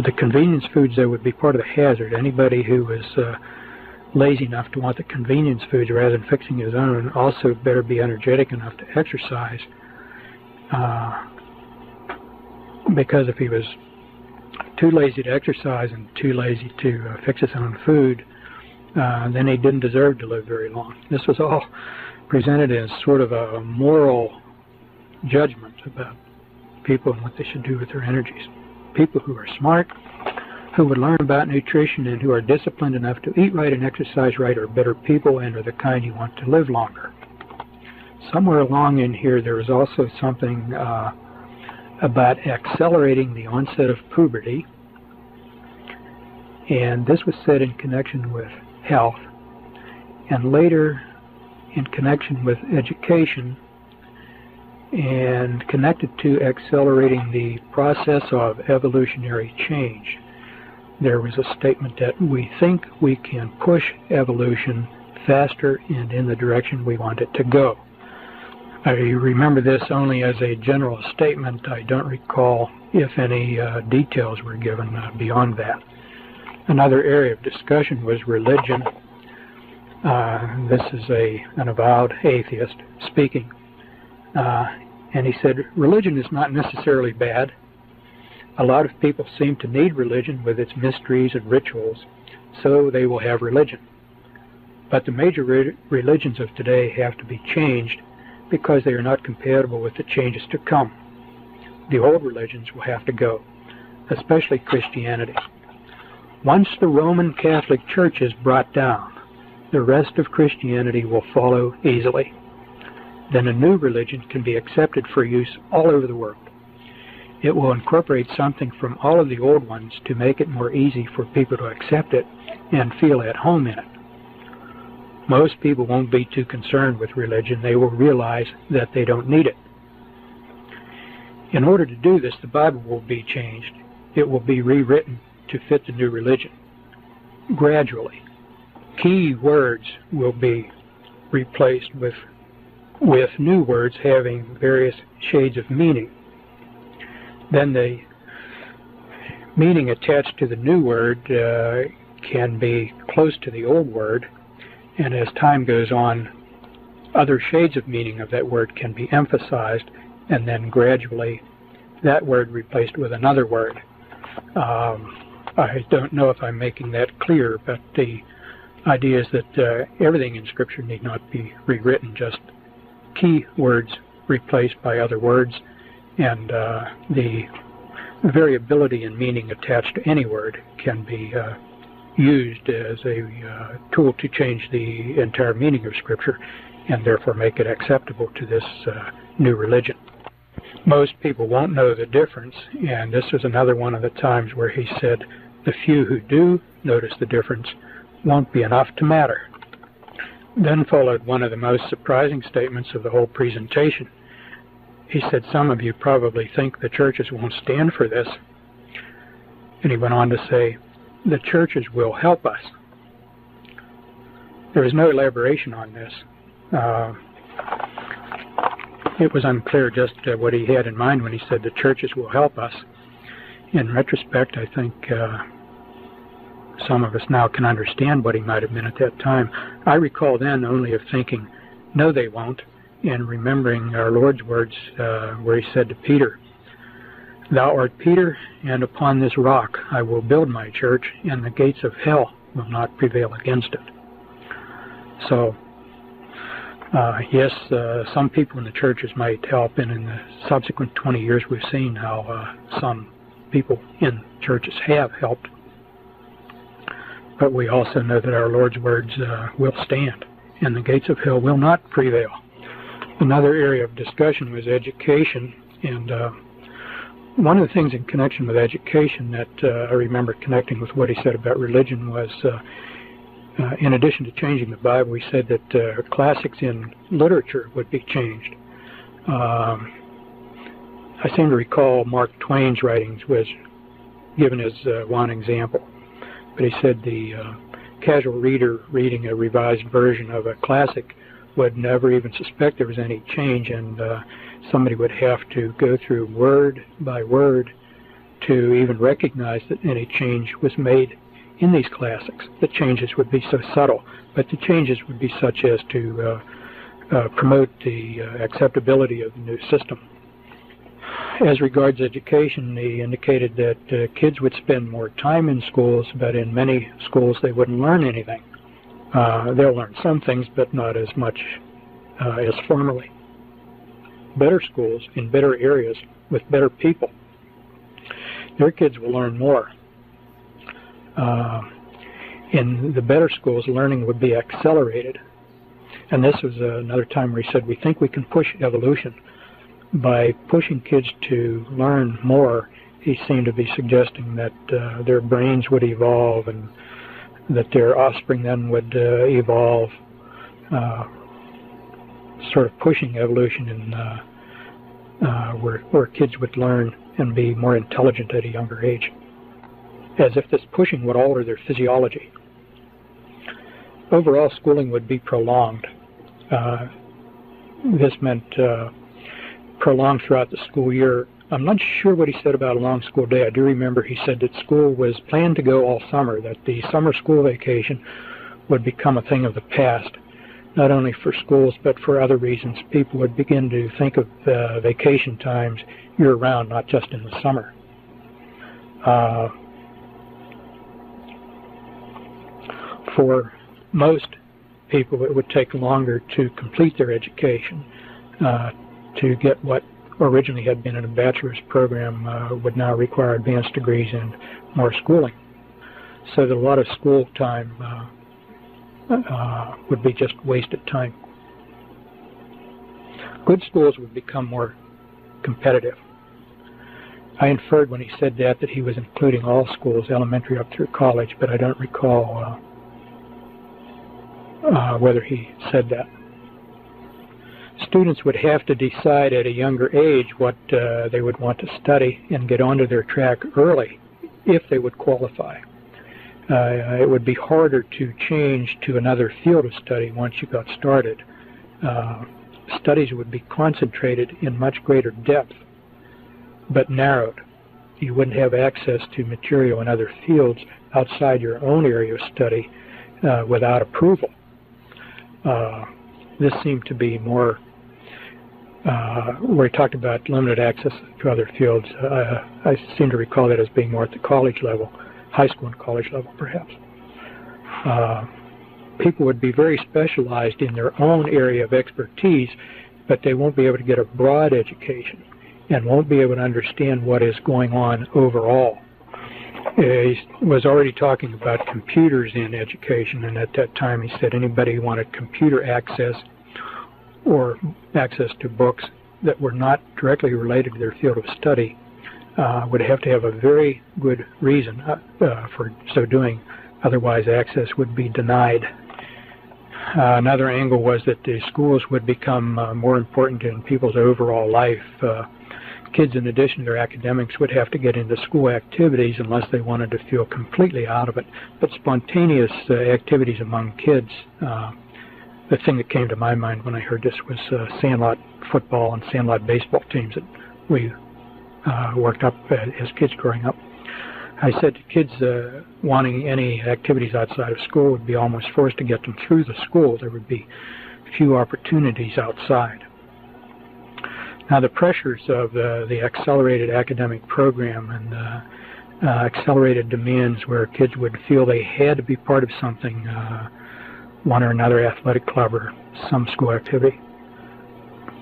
the convenience foods, though, would be part of the hazard. Anybody who was lazy enough to want the convenience foods rather than fixing his own also better be energetic enough to exercise. Uh, because if he was too lazy to exercise and too lazy to uh, fix his own food, uh, then he didn't deserve to live very long. This was all presented as sort of a moral judgment about people and what they should do with their energies. People who are smart, who would learn about nutrition, and who are disciplined enough to eat right and exercise right are better people and are the kind you want to live longer. Somewhere along in here, there is also something uh, about accelerating the onset of puberty, and this was said in connection with health, and later in connection with education, and connected to accelerating the process of evolutionary change. There was a statement that we think we can push evolution faster and in the direction we want it to go. I remember this only as a general statement. I don't recall if any uh, details were given uh, beyond that. Another area of discussion was religion. Uh, this is a an avowed atheist speaking, uh, and he said religion is not necessarily bad. A lot of people seem to need religion with its mysteries and rituals, so they will have religion. But the major re religions of today have to be changed because they are not compatible with the changes to come. The old religions will have to go, especially Christianity. Once the Roman Catholic Church is brought down, the rest of Christianity will follow easily. Then a new religion can be accepted for use all over the world. It will incorporate something from all of the old ones to make it more easy for people to accept it and feel at home in it. Most people won't be too concerned with religion. They will realize that they don't need it. In order to do this, the Bible will be changed. It will be rewritten to fit the new religion. Gradually, key words will be replaced with, with new words having various shades of meaning. Then the meaning attached to the new word uh, can be close to the old word, and as time goes on, other shades of meaning of that word can be emphasized, and then gradually that word replaced with another word. Um, I don't know if I'm making that clear, but the idea is that uh, everything in Scripture need not be rewritten, just key words replaced by other words, and uh, the variability in meaning attached to any word can be uh, used as a uh, tool to change the entire meaning of Scripture and therefore make it acceptable to this uh, new religion. Most people won't know the difference, and this is another one of the times where he said, The few who do notice the difference won't be enough to matter. Then followed one of the most surprising statements of the whole presentation. He said, Some of you probably think the churches won't stand for this. And he went on to say, The churches will help us. There was no elaboration on this. Uh, it was unclear just uh, what he had in mind when he said the churches will help us. In retrospect, I think uh, some of us now can understand what he might have meant at that time. I recall then only of thinking, no, they won't, and remembering our Lord's words uh, where he said to Peter, Thou art Peter, and upon this rock I will build my church, and the gates of hell will not prevail against it. So, uh, yes, uh, some people in the churches might help, and in the subsequent 20 years we've seen how uh, some people in churches have helped. But we also know that our Lord's words uh, will stand, and the gates of hell will not prevail. Another area of discussion was education, and uh, one of the things in connection with education that uh, I remember connecting with what he said about religion was, uh, uh, in addition to changing the Bible, he said that uh, classics in literature would be changed. Um, I seem to recall Mark Twain's writings was given as uh, one example, but he said the casual reader reading a revised version of a classic would never even suspect there was any change and somebody would have to go through word by word to even recognize that any change was made in these classics. The changes would be so subtle, but the changes would be such as to uh, uh, promote the uh, acceptability of the new system. As regards education, he indicated that uh, kids would spend more time in schools, but in many schools they wouldn't learn anything. Uh, they'll learn some things, but not as much uh, as formerly. better schools in better areas with better people, their kids will learn more. Uh, in the better schools, learning would be accelerated. And this was another time where he said, we think we can push evolution. By pushing kids to learn more, he seemed to be suggesting that uh, their brains would evolve and that their offspring then would uh, evolve uh, sort of pushing evolution in uh, uh, where, where kids would learn and be more intelligent at a younger age, as if this pushing would alter their physiology. Overall, schooling would be prolonged. Uh, this meant prolonged throughout the school year. I'm not sure what he said about a long school day. I do remember he said that school was planned to go all summer, that the summer school vacation would become a thing of the past not only for schools but for other reasons. People would begin to think of uh, vacation times year round, not just in the summer. Uh, for most people, it would take longer to complete their education. Uh, to get what originally had been in a bachelor's program uh, would now require advanced degrees and more schooling. So that a lot of school time uh, uh, would be just wasted time. Good schools would become more competitive. I inferred when he said that that he was including all schools, elementary up through college, but I don't recall uh, uh, whether he said that. Students would have to decide at a younger age what uh, they would want to study and get onto their track early if they would qualify uh, it would be harder to change to another field of study once you got started. Uh, studies would be concentrated in much greater depth, but narrowed. You wouldn't have access to material in other fields outside your own area of study uh, without approval. Uh, this seemed to be more uh, where he talked about limited access to other fields. Uh, I seem to recall that as being more at the college level high school and college level, perhaps. Uh, people would be very specialized in their own area of expertise, but they won't be able to get a broad education and won't be able to understand what is going on overall. He was already talking about computers in education, and at that time he said anybody who wanted computer access or access to books that were not directly related to their field of study uh, would have to have a very good reason uh, uh, for so doing Otherwise, access would be denied. Uh, another angle was that the schools would become uh, more important in people's overall life. Uh, kids, in addition to their academics, would have to get into school activities unless they wanted to feel completely out of it. But spontaneous activities among kids, the thing that came to my mind when I heard this was uh, sandlot football and sandlot baseball teams that we uh, worked up uh, as kids growing up. I said to kids uh, wanting any activities outside of school would be almost forced to get them through the school. There would be few opportunities outside. Now, the pressures of uh, the accelerated academic program and uh, uh, accelerated demands where kids would feel they had to be part of something, uh, one or another athletic club or some school activity.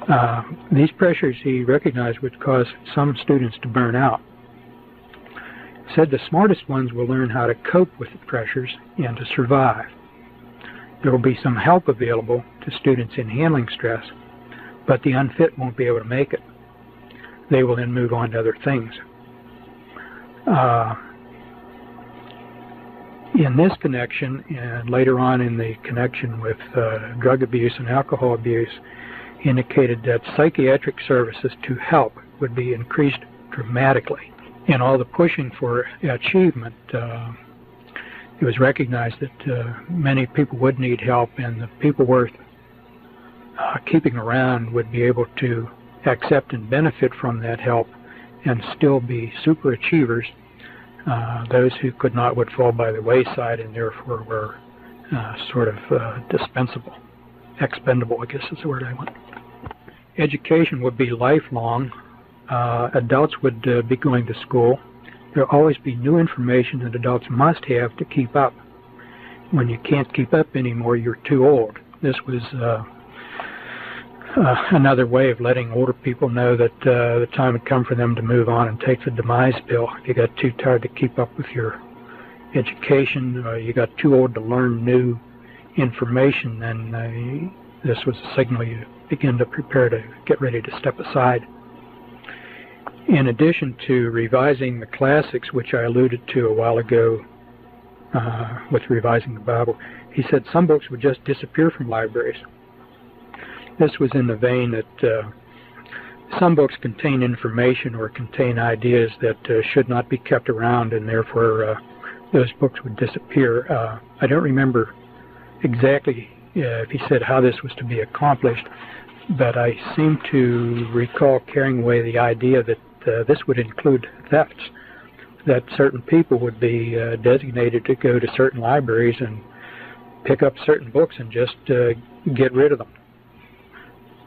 Uh, these pressures he recognized would cause some students to burn out said the smartest ones will learn how to cope with the pressures and to survive. There will be some help available to students in handling stress, but the unfit won't be able to make it. They will then move on to other things. Uh, in this connection, and later on in the connection with uh, drug abuse and alcohol abuse, indicated that psychiatric services to help would be increased dramatically in all the pushing for achievement, uh, it was recognized that uh, many people would need help, and the people worth uh, keeping around would be able to accept and benefit from that help and still be super achievers. Uh, those who could not would fall by the wayside and therefore were uh, sort of uh, dispensable, expendable, I guess is the word I want. Education would be lifelong, uh, adults would uh, be going to school. There'll always be new information that adults must have to keep up. When you can't keep up anymore, you're too old. This was uh, another way of letting older people know that uh, the time had come for them to move on and take the demise pill. If you got too tired to keep up with your education, uh, you got too old to learn new information, then uh, this was a signal you begin to prepare to get ready to step aside. In addition to revising the classics, which I alluded to a while ago uh, with revising the Bible, he said some books would just disappear from libraries. This was in the vein that uh, some books contain information or contain ideas that uh, should not be kept around, and therefore uh, those books would disappear. Uh, I don't remember exactly uh, if he said how this was to be accomplished, but I seem to recall carrying away the idea that uh, this would include thefts, that certain people would be uh, designated to go to certain libraries and pick up certain books and just get rid of them.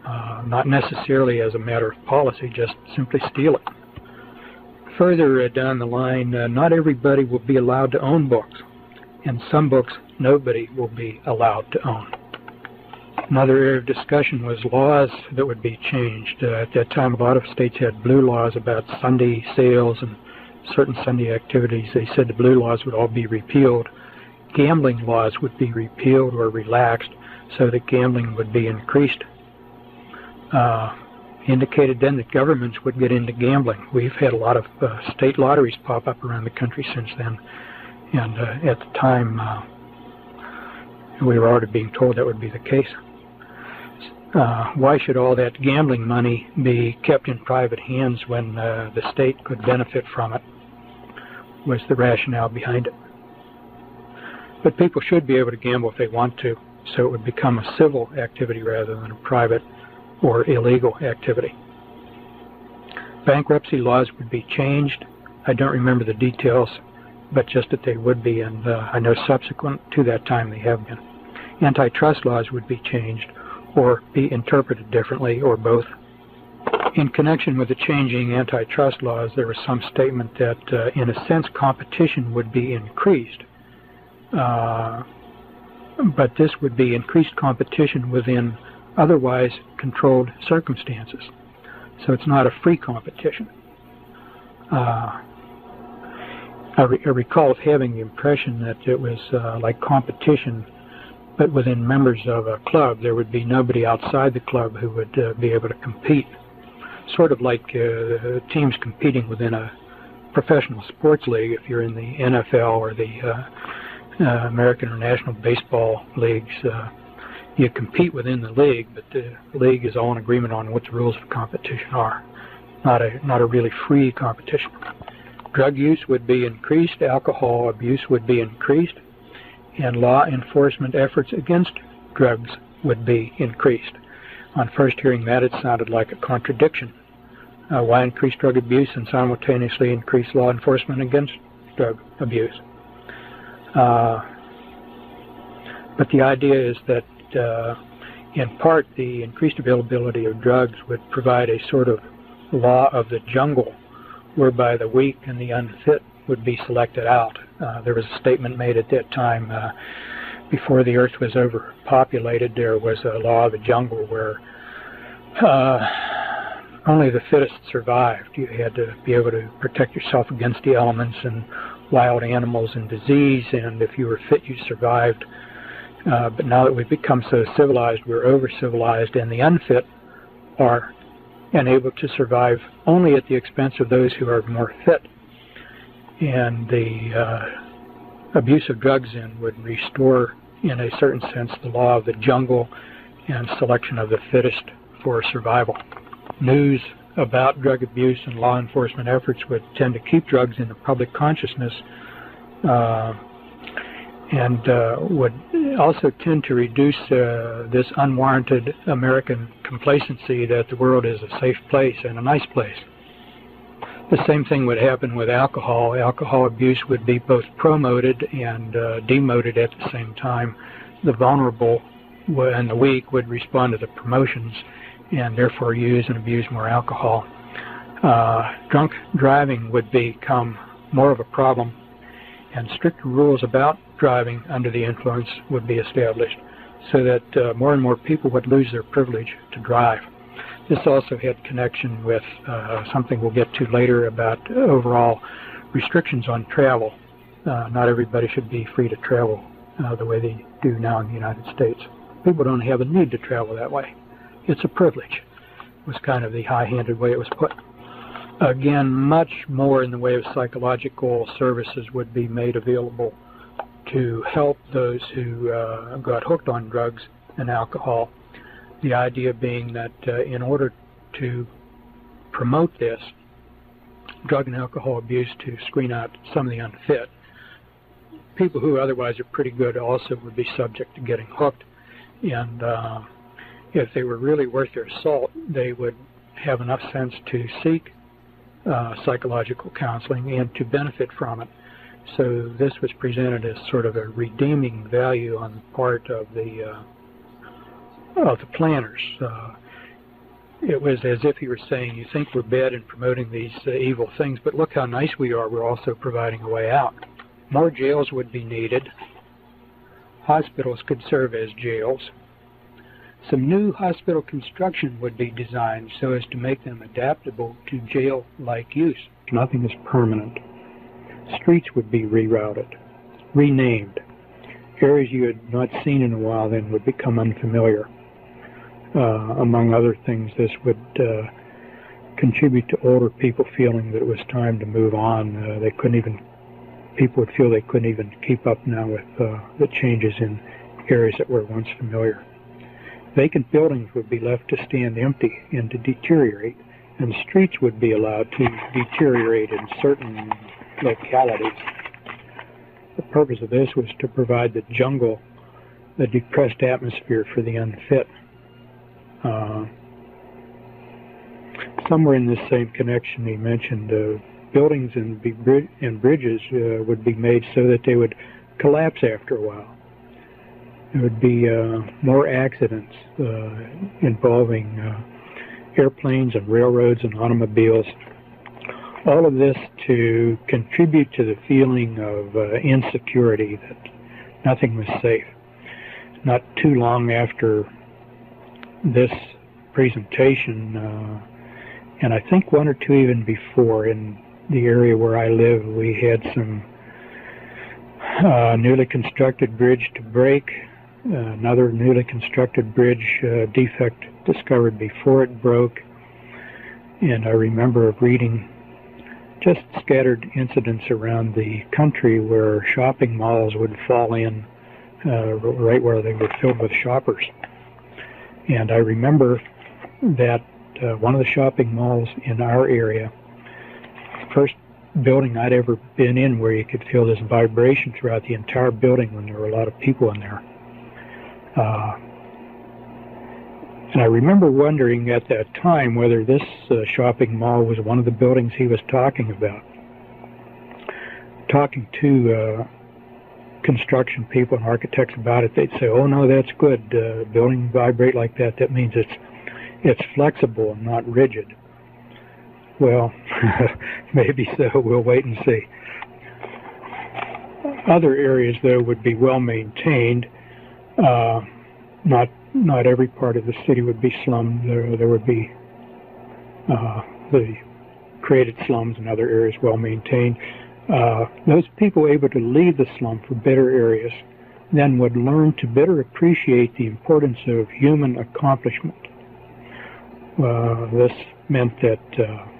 Uh, not necessarily as a matter of policy, just simply steal it. Further uh, down the line, uh, not everybody will be allowed to own books, and some books nobody will be allowed to own. Another area of discussion was laws that would be changed. Uh, at that time, a lot of states had blue laws about Sunday sales and certain Sunday activities. They said the blue laws would all be repealed. Gambling laws would be repealed or relaxed so that gambling would be increased. Uh, indicated then that governments would get into gambling. We've had a lot of uh, state lotteries pop up around the country since then. And uh, at the time, uh, we were already being told that would be the case uh, why should all that gambling money be kept in private hands when uh, the state could benefit from it? Was the rationale behind it. But people should be able to gamble if they want to, so it would become a civil activity rather than a private or illegal activity. Bankruptcy laws would be changed. I don't remember the details, but just that they would be, and uh, I know subsequent to that time they have been. Antitrust laws would be changed or be interpreted differently, or both. In connection with the changing antitrust laws, there was some statement that, uh, in a sense, competition would be increased. Uh, but this would be increased competition within otherwise controlled circumstances. So it's not a free competition. Uh, I, re- I, recall having the impression that it was uh, like competition but within members of a club, there would be nobody outside the club who would uh, be able to compete. Sort of like uh, teams competing within a professional sports league. If you're in the NFL or the uh, uh, American or National Baseball leagues. You compete within the league, but the league is all in agreement on what the rules of competition are. Not a not a really free competition. Drug use would be increased, alcohol abuse would be increased, and law enforcement efforts against drugs would be increased. On first hearing that, it sounded like a contradiction. Uh, why increase drug abuse and simultaneously increase law enforcement against drug abuse? Uh, but the idea is that, uh, in part, the increased availability of drugs would provide a sort of law of the jungle whereby the weak and the unfit would be selected out. Uh, there was a statement made at that time uh, before the earth was overpopulated, there was a law of the jungle where uh, only the fittest survived. You had to be able to protect yourself against the elements and wild animals and disease, and if you were fit, you survived. Uh, but now that we've become so civilized, we're over civilized, and the unfit are unable to survive only at the expense of those who are more fit. And the uh, abuse of drugs then would restore, in a certain sense, the law of the jungle and selection of the fittest for survival. News about drug abuse and law enforcement efforts would tend to keep drugs in the public consciousness uh, and uh, would also tend to reduce uh, this unwarranted American complacency that the world is a safe place and a nice place. The same thing would happen with alcohol. Alcohol abuse would be both promoted and uh, demoted at the same time. The vulnerable and the weak would respond to the promotions and therefore use and abuse more alcohol. Uh, drunk driving would become more of a problem, and stricter rules about driving under the influence would be established so that uh, more and more people would lose their privilege to drive. This also had connection with uh, something we'll get to later about overall restrictions on travel. Uh, not everybody should be free to travel uh, the way they do now in the United States. People don't have a need to travel that way. It's a privilege, was kind of the high-handed way it was put. Again, much more in the way of psychological services would be made available to help those who uh, got hooked on drugs and alcohol. The idea being that uh, in order to promote this, drug and alcohol abuse to screen out some of the unfit, people who otherwise are pretty good also would be subject to getting hooked. And uh, if they were really worth their salt, they would have enough sense to seek uh, psychological counseling and to benefit from it. So this was presented as sort of a redeeming value on the part of the uh, of the planners. Uh, it was as if he were saying, "You think we're bad in promoting these uh, evil things, but look how nice we are. We're also providing a way out." More jails would be needed. Hospitals could serve as jails. Some new hospital construction would be designed so as to make them adaptable to jail-like use. Nothing is permanent. Streets would be rerouted, renamed. Areas you had not seen in a while then would become unfamiliar. Uh, among other things, this would uh, contribute to older people feeling that it was time to move on. Uh, they couldn't even, people would feel they couldn't even keep up now with uh, the changes in areas that were once familiar. Vacant buildings would be left to stand empty and to deteriorate, and streets would be allowed to deteriorate in certain localities. The purpose of this was to provide the jungle the depressed atmosphere for the unfit. Uh, somewhere in this same connection, he mentioned uh, buildings and, and bridges uh, would be made so that they would collapse after a while. There would be uh, more accidents uh, involving uh, airplanes and railroads and automobiles. All of this to contribute to the feeling of uh, insecurity that nothing was safe. Not too long after this presentation, uh, and I think one or two even before, in the area where I live, we had some uh, newly constructed bridge to break another newly constructed bridge uh, defect discovered before it broke. And I remember reading just scattered incidents around the country where shopping malls would fall in uh, right where they were filled with shoppers. And I remember that uh, one of the shopping malls in our area, first building I'd ever been in where you could feel this vibration throughout the entire building when there were a lot of people in there. Uh, and I remember wondering at that time whether this uh, shopping mall was one of the buildings he was talking about. Talking to uh, construction people and architects about it, they'd say, "Oh no, that's good. Uh, building vibrate like that. That means it's it's flexible and not rigid." Well, maybe so. We'll wait and see. Other areas, though, would be well maintained. Uh, not not every part of the city would be slummed. There, there would be uh, the created slums and other areas well maintained. Uh, those people able to leave the slum for better areas then would learn to better appreciate the importance of human accomplishment. Uh, this meant that uh,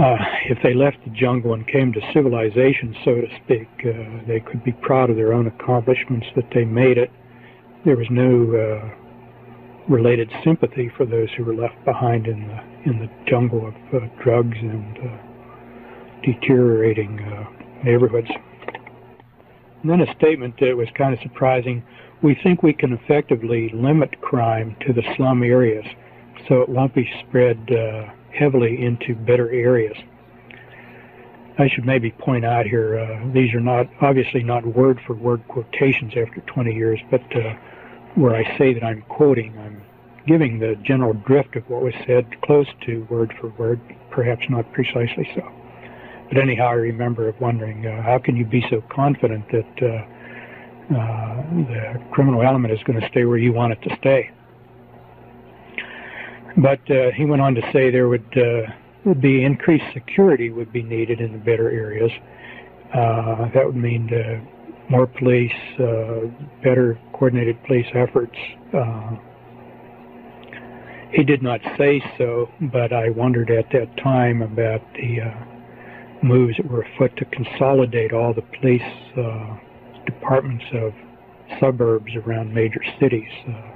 uh, if they left the jungle and came to civilization, so to speak, uh, they could be proud of their own accomplishments that they made it. There was no uh, related sympathy for those who were left behind in the in the jungle of uh, drugs and uh, deteriorating neighborhoods. And then a statement that was kind of surprising. We think we can effectively limit crime to the slum areas so it won't be spread uh, heavily into better areas. I should maybe point out here, uh, these are not obviously not word for word quotations after 20 years, but uh, where I say that I'm quoting, I'm giving the general drift of what was said close to word for word, perhaps not precisely so. But anyhow, I remember of wondering, uh, how can you be so confident that uh, uh, the criminal element is going to stay where you want it to stay? But uh, he went on to say there would, uh, would be increased security would be needed in the better areas. Uh, that would mean more police, uh, better coordinated police efforts. Uh, he did not say so, but I wondered at that time about the uh, moves that were afoot to consolidate all the police uh, departments of suburbs around major cities. Uh,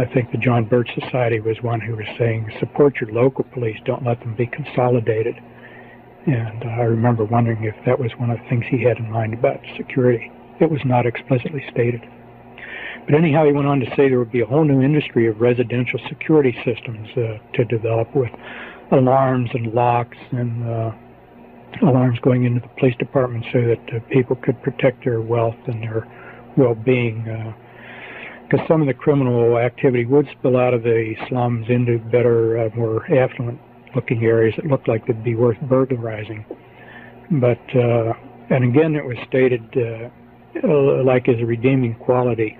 I think the John Birch Society was one who was saying, support your local police, don't let them be consolidated. And I remember wondering if that was one of the things he had in mind about security. It was not explicitly stated. But anyhow, he went on to say there would be a whole new industry of residential security systems uh, to develop with alarms and locks and uh, alarms going into the police department so that uh, people could protect their wealth and their well-being. Because uh, some of the criminal activity would spill out of the slums into better, uh, more affluent looking areas that looked like they'd be worth burglarizing. But, uh, and again, it was stated uh, like as a redeeming quality.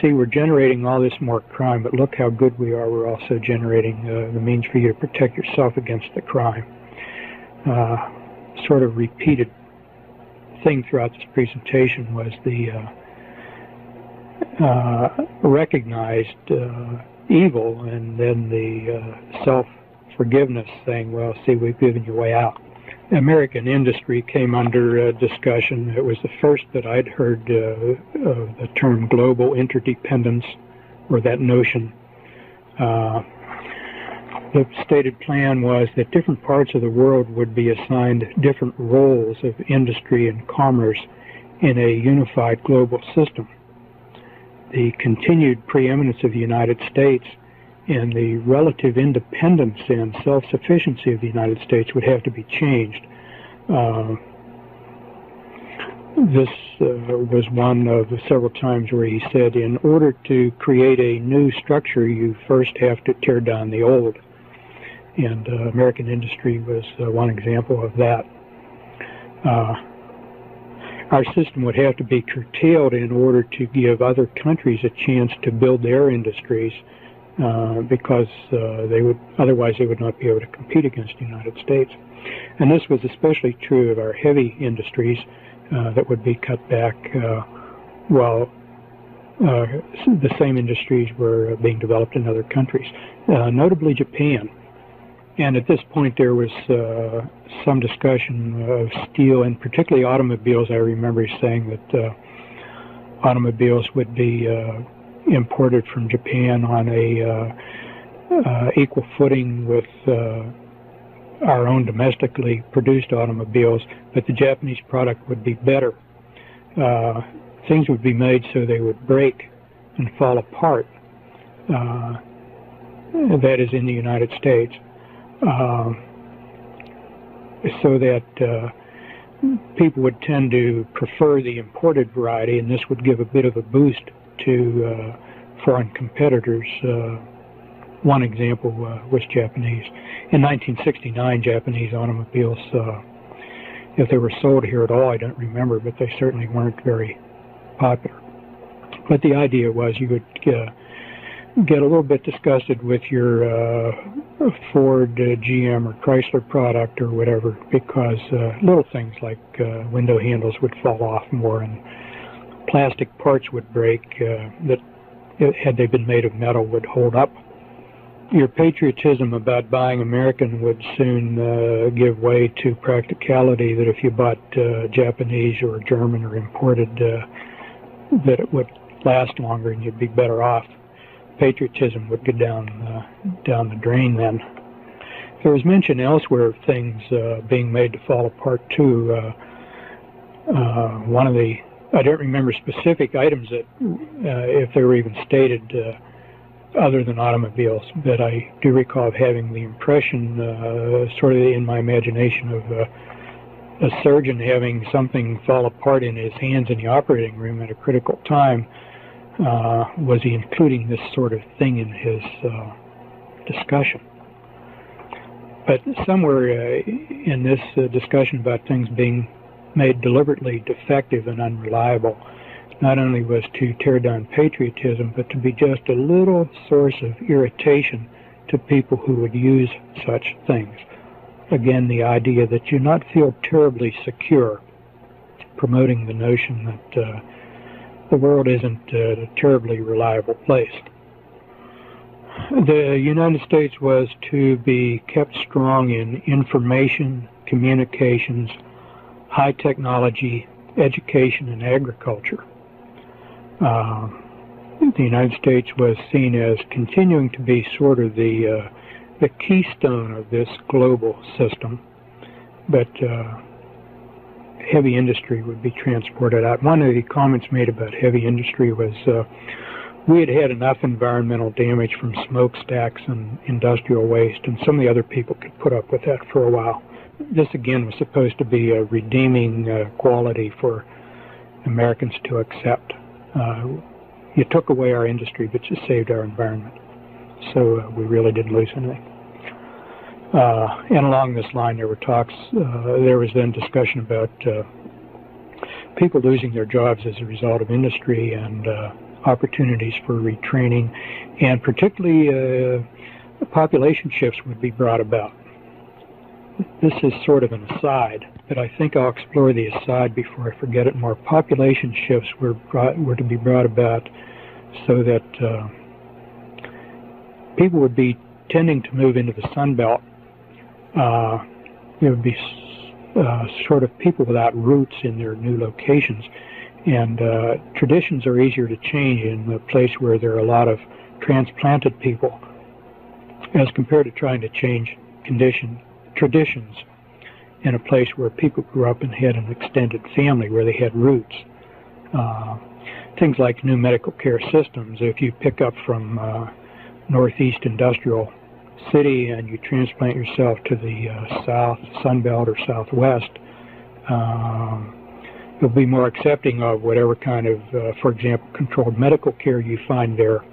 See, we're generating all this more crime, but look how good we are. We're also generating uh, the means for you to protect yourself against the crime. Uh, sort of repeated thing throughout this presentation was the uh, uh recognized uh, evil and then the uh, self forgiveness saying, well, see, we've given you a way out. American industry came under uh, discussion. It was the first that I'd heard uh, of the term global interdependence or that notion. Uh, the stated plan was that different parts of the world would be assigned different roles of industry and commerce in a unified global system. The continued preeminence of the United States and the relative independence and self-sufficiency of the United States would have to be changed. Uh, this uh, was one of several times where he said, in order to create a new structure, you first have to tear down the old. And uh, American industry was uh, one example of that. Uh, our system would have to be curtailed in order to give other countries a chance to build their industries uh, because uh, they would otherwise they would not be able to compete against the United States. And this was especially true of our heavy industries uh, that would be cut back uh, while the same industries were being developed in other countries, notably Japan. And at this point, there was uh, some discussion of steel, and particularly automobiles. I remember saying that uh, automobiles would be uh, imported from Japan on a uh, uh, equal footing with uh, our own domestically produced automobiles, but the Japanese product would be better. Uh, things would be made so they would break and fall apart. Uh, that is in the United States, uh, so that people would tend to prefer the imported variety, and this would give a bit of a boost to uh, foreign competitors. Uh, one example uh, was Japanese. In 1969, Japanese automobiles, if they were sold here at all, I don't remember, but they certainly weren't very popular. But the idea was you would get a little bit disgusted with your uh, Ford, uh, GM, or Chrysler product or whatever because uh, little things like window handles would fall off more and plastic parts would break uh, that, had they been made of metal, would hold up. Your patriotism about buying American would soon uh, give way to practicality that if you bought uh, Japanese or German or imported, uh, that it would last longer and you'd be better off patriotism would go down uh, down the drain then. There was mention elsewhere of things uh, being made to fall apart too. Uh, uh, one of the I don't remember specific items that uh, if they were even stated uh, other than automobiles, but I do recall having the impression, uh, sort of in my imagination, of uh, a surgeon having something fall apart in his hands in the operating room at a critical time uh, was he including this sort of thing in his uh, discussion? But somewhere in this discussion about things being made deliberately defective and unreliable, not only was to tear down patriotism, but to be just a little source of irritation to people who would use such things. Again, the idea that you not feel terribly secure, promoting the notion that uh, the world isn't a terribly reliable place. The United States was to be kept strong in information, communications, high technology, education, and agriculture. Uh, the United States was seen as continuing to be sort of the uh, the keystone of this global system, but uh, heavy industry would be transported out. One of the comments made about heavy industry was uh, we had had enough environmental damage from smokestacks and industrial waste, and some of the other people could put up with that for a while. This again was supposed to be a redeeming uh, quality for Americans to accept. Uh, you took away our industry, but you saved our environment. So uh, we really didn't lose anything. Uh, and along this line, there were talks, uh, there was then discussion about uh, people losing their jobs as a result of industry and opportunities for retraining, and particularly population shifts would be brought about. This is sort of an aside, but I think I'll explore the aside before I forget it more. Population shifts were brought, were to be brought about so that uh, people would be tending to move into the Sun Belt uh, there would be uh, sort of people without roots in their new locations. And uh, traditions are easier to change in a place where there are a lot of transplanted people as compared to trying to change condition traditions in a place where people grew up and had an extended family where they had roots. Uh, things like new medical care systems, if you pick up from uh, Northeast Industrial city and you transplant yourself to the uh, south, sun belt or southwest, um, you'll be more accepting of whatever kind of, uh, for example, controlled medical care you find there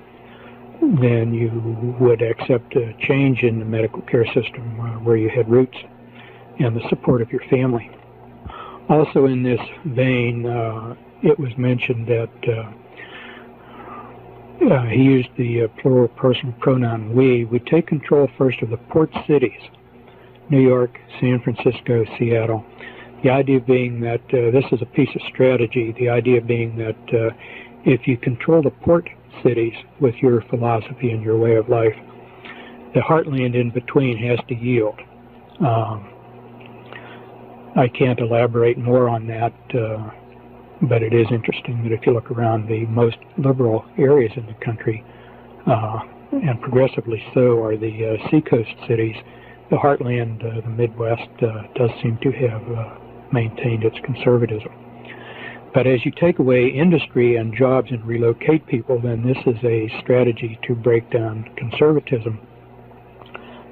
than you would accept a change in the medical care system uh, where you had roots and the support of your family. Also, in this vein, uh, it was mentioned that uh, uh, he used the uh, plural personal pronoun we. We take control first of the port cities, New York, San Francisco, Seattle. The idea being that uh, this is a piece of strategy. The idea being that if you control the port cities with your philosophy and your way of life, the heartland in between has to yield. Um, I can't elaborate more on that, uh, but it is interesting that if you look around the most liberal areas in the country, uh, and progressively so are the uh, seacoast cities, the heartland, uh, the Midwest, uh, does seem to have uh, maintained its conservatism. But as you take away industry and jobs and relocate people, then this is a strategy to break down conservatism.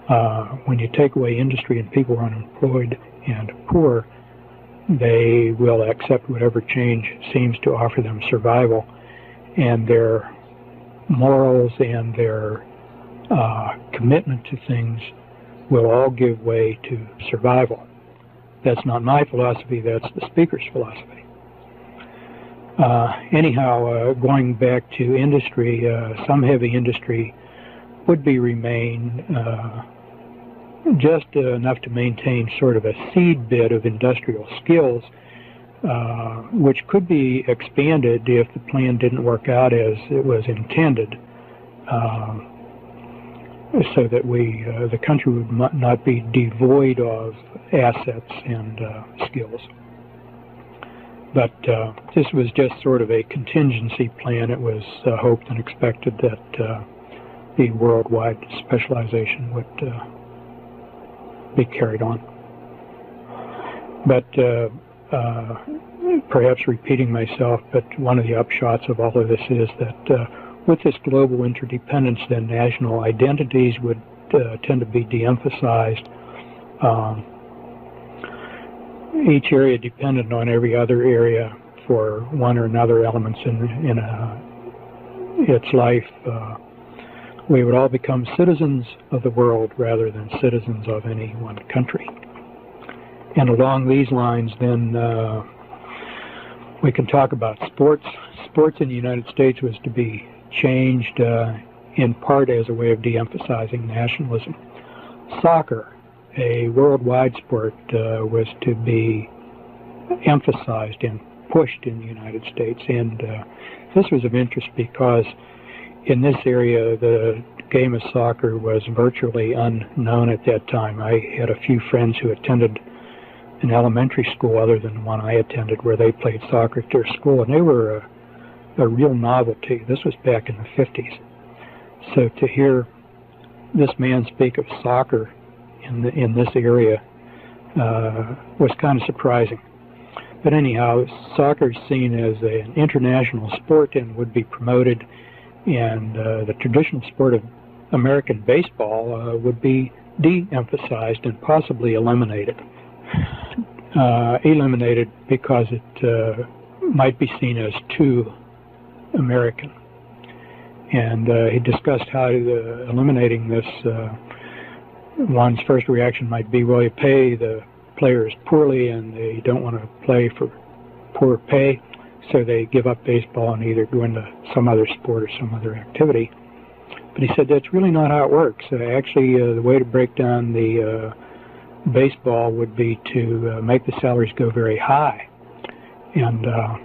Uh, when you take away industry and people are unemployed and poor, they will accept whatever change seems to offer them survival, and their morals and their uh, commitment to things will all give way to survival. That's not my philosophy, that's the speaker's philosophy. Uh, anyhow, uh, going back to industry, uh, some heavy industry would be remain uh, just enough to maintain sort of a seed bit of industrial skills, uh, which could be expanded if the plan didn't work out as it was intended. Um, so that we, uh, the country would not be devoid of assets and skills. But uh, this was just sort of a contingency plan. It was uh, hoped and expected that uh, the worldwide specialization would uh, be carried on. But uh, uh, perhaps repeating myself, but one of the upshots of all of this is that with this global interdependence, then national identities would tend to be de-emphasized. Um, each area dependent on every other area for one or another elements in, in a, its life. Uh, we would all become citizens of the world rather than citizens of any one country. And along these lines, then uh, we can talk about sports. Sports in the United States was to be changed uh, in part as a way of de emphasizing nationalism. Soccer a worldwide sport uh, was to be emphasized and pushed in the United States. And uh, this was of interest because in this area, the game of soccer was virtually unknown at that time. I had a few friends who attended an elementary school other than the one I attended where they played soccer at their school, and they were a, a real novelty. This was back in the 50s. So to hear this man speak of soccer in the, in this area uh, was kind of surprising. But anyhow, soccer is seen as a, an international sport and would be promoted, and uh, the traditional sport of American baseball uh, would be de-emphasized and possibly eliminated. Uh, eliminated because it uh, might be seen as too American. And uh, he discussed how eliminating this one's first reaction might be, well, you pay the players poorly and they don't want to play for poor pay, so they give up baseball and either go into some other sport or some other activity. But he said that's really not how it works. Uh, actually, uh, the way to break down the uh, baseball would be to uh, make the salaries go very high. And uh,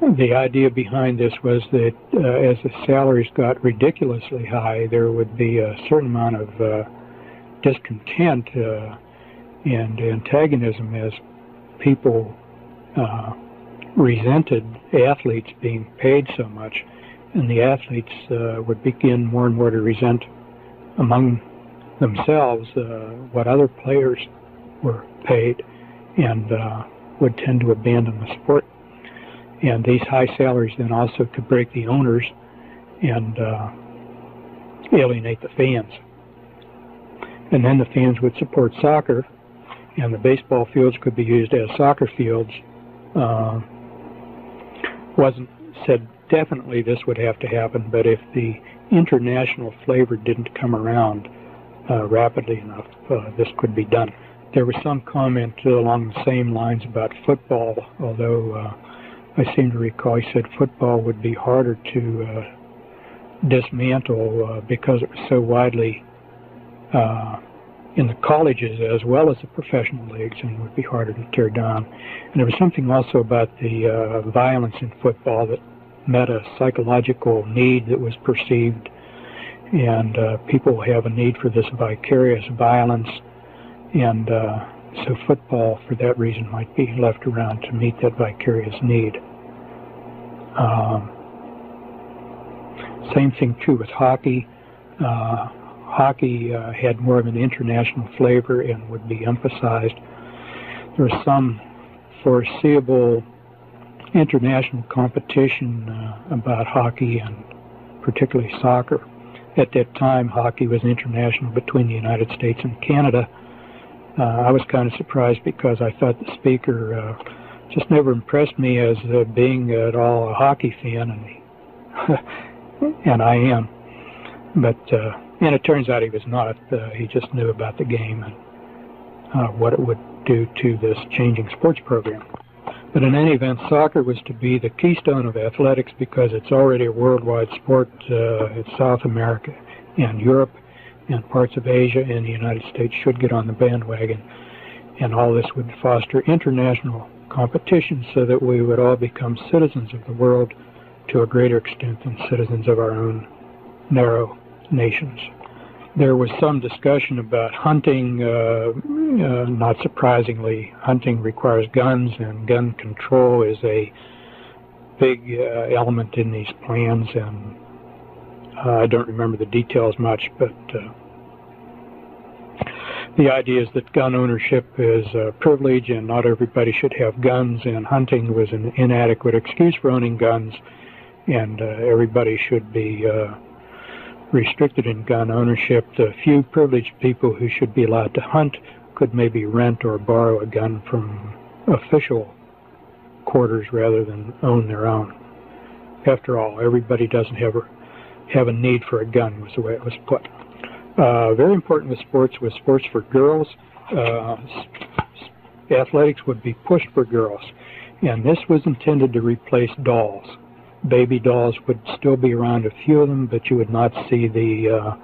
the idea behind this was that uh, as the salaries got ridiculously high, there would be a certain amount of uh, discontent uh, and antagonism as people uh, resented athletes being paid so much, and the athletes uh, would begin more and more to resent among themselves uh, what other players were paid and would tend to abandon the sport and these high salaries then also could break the owners and uh, alienate the fans. And then the fans would support soccer, and the baseball fields could be used as soccer fields. Uh, wasn't said definitely this would have to happen, but if the international flavor didn't come around uh, rapidly enough, uh, this could be done. There was some comment along the same lines about football, although uh, I seem to recall he said football would be harder to uh, dismantle uh, because it was so widely uh, in the colleges as well as the professional leagues and would be harder to tear down. And there was something also about the uh, violence in football that met a psychological need that was perceived and uh, people have a need for this vicarious violence, and uh, so football, for that reason, might be left around to meet that vicarious need. Um, same thing true with hockey. Uh, hockey uh, had more of an international flavor and would be emphasized. There was some foreseeable international competition uh, about hockey and particularly soccer. At that time, hockey was international between the United States and Canada. Uh, I was kind of surprised because I thought the speaker uh, just never impressed me as uh, being at all a hockey fan, and and I am. But uh, and it turns out he was not. Uh, he just knew about the game and uh, what it would do to this changing sports program. But in any event, soccer was to be the keystone of athletics because it's already a worldwide sport. Uh, it's South America and Europe and parts of Asia and the United States should get on the bandwagon. And all this would foster international competition so that we would all become citizens of the world to a greater extent than citizens of our own narrow nations. There was some discussion about hunting. Uh, uh, not surprisingly, hunting requires guns, and gun control is a big uh, element in these plans. And uh, I don't remember the details much, but uh, the idea is that gun ownership is a privilege and not everybody should have guns, and hunting was an inadequate excuse for owning guns, and uh, everybody should be uh, restricted in gun ownership. The few privileged people who should be allowed to hunt could maybe rent or borrow a gun from official quarters rather than own their own. After all, everybody doesn't have a, have a need for a gun, was the way it was put. Uh, very important with sports was sports for girls. Uh, athletics would be pushed for girls, and this was intended to replace dolls baby dolls would still be around, a few of them, but you would not see the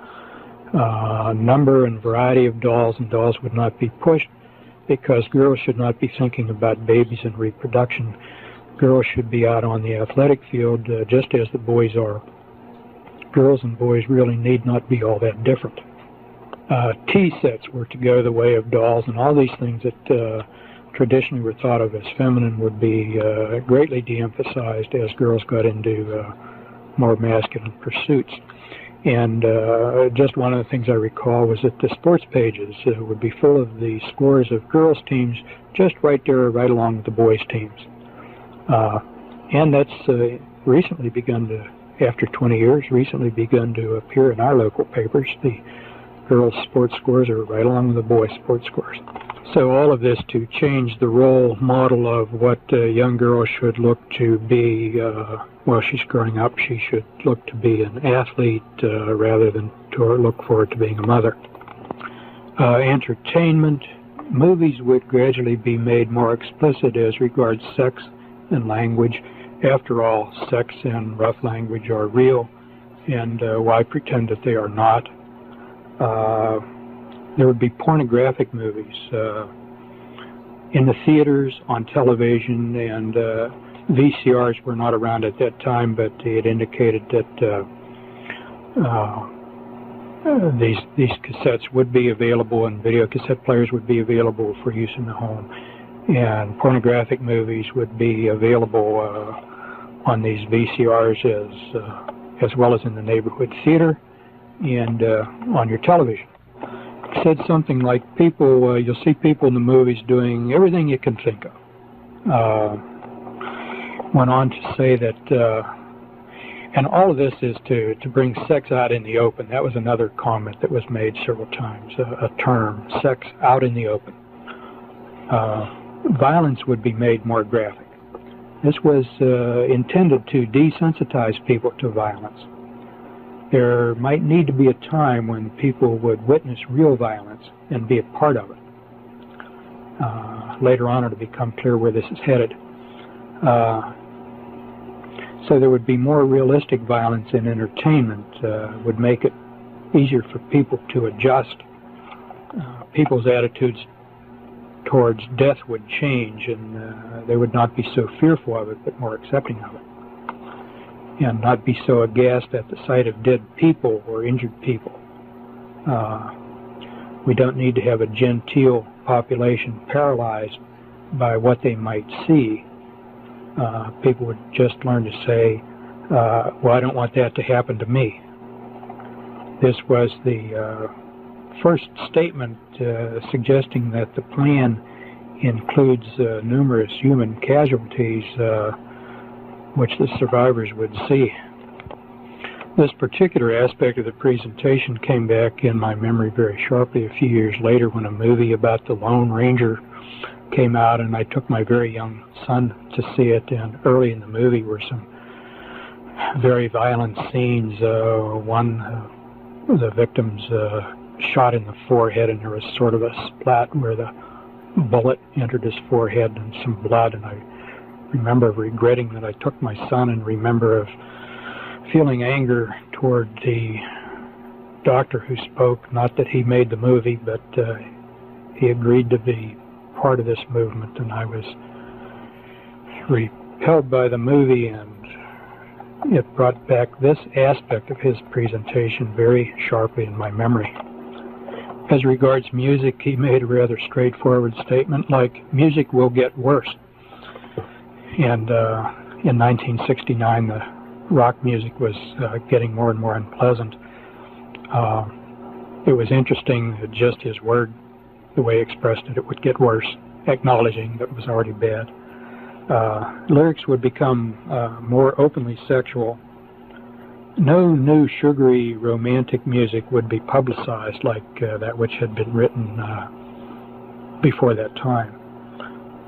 uh, uh, number and variety of dolls, and dolls would not be pushed because girls should not be thinking about babies and reproduction. Girls should be out on the athletic field uh, just as the boys are. Girls and boys really need not be all that different. Uh, tea sets were to go the way of dolls, and all these things that uh, traditionally were thought of as feminine would be uh, greatly de-emphasized as girls got into uh, more masculine pursuits. And uh, just one of the things I recall was that the sports pages uh, would be full of the scores of girls' teams just right there, right along with the boys' teams. Uh, and that's uh, recently begun to, after 20 years, recently begun to appear in our local papers. The girls' sports scores are right along with the boys' sports scores. So all of this to change the role model of what a young girl should look to be uh, while she's growing up. She should look to be an athlete uh, rather than to look forward to being a mother. Uh, entertainment, movies would gradually be made more explicit as regards sex and language. After all, sex and rough language are real, and uh, why pretend that they are not? Uh, there would be pornographic movies uh, in the theaters, on television, and uh, VCRs were not around at that time, but it indicated that uh, uh, these these cassettes would be available, and video cassette players would be available for use in the home, and pornographic movies would be available on these VCRs as uh, as well as in the neighborhood theater and uh, on your television said something like people, uh, you'll see people in the movies doing everything you can think of. Uh, went on to say that, uh, and all of this is to, to bring sex out in the open. That was another comment that was made several times, a, a term, sex out in the open. Uh, violence would be made more graphic. This was uh, intended to desensitize people to violence there might need to be a time when people would witness real violence and be a part of it. Uh, later on, it'll become clear where this is headed. Uh, so there would be more realistic violence in entertainment, uh, would make it easier for people to adjust. Uh, people's attitudes towards death would change and uh, they would not be so fearful of it, but more accepting of it. and not be so aghast at the sight of dead people or injured people. Uh, we don't need to have a genteel population paralyzed by what they might see. Uh, people would just learn to say, uh, well, I don't want that to happen to me. This was the uh, first statement uh, suggesting that the plan includes uh, numerous human casualties uh, which the survivors would see. This particular aspect of the presentation came back in my memory very sharply a few years later when a movie about the Lone Ranger came out and I took my very young son to see it and early in the movie were some very violent scenes. Uh, one, the victim's uh, shot in the forehead and there was sort of a splat where the bullet entered his forehead and some blood and I remember regretting that I took my son and remember of feeling anger toward the doctor who spoke. Not that he made the movie, but uh, he agreed to be part of this movement, and I was repelled by the movie, and it brought back this aspect of his presentation very sharply in my memory. As regards music, he made a rather straightforward statement like, music will get worse. And uh, in 1969, the rock music was uh, getting more and more unpleasant. Uh, it was interesting just his word, the way he expressed it, it would get worse, acknowledging that it was already bad. Uh, lyrics would become uh, more openly sexual. No new sugary romantic music would be publicized like uh, that which had been written uh, before that time.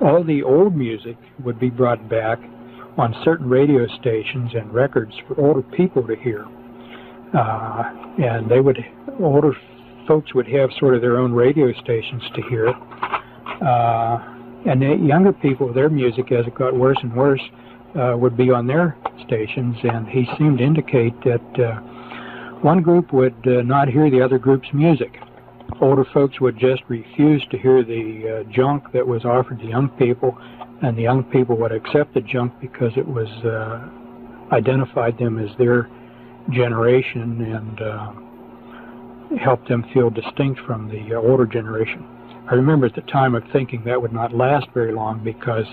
All the old music would be brought back on certain radio stations and records for older people to hear. Uh, and they would, older folks would have sort of their own radio stations to hear. Uh, and the younger people, their music, as it got worse and worse, uh, would be on their stations. And he seemed to indicate that uh, one group would uh, not hear the other group's music. Older folks would just refuse to hear the uh, junk that was offered to young people, and the young people would accept the junk because it was uh, identified them as their generation and uh, helped them feel distinct from the older generation. I remember at the time of thinking that would not last very long because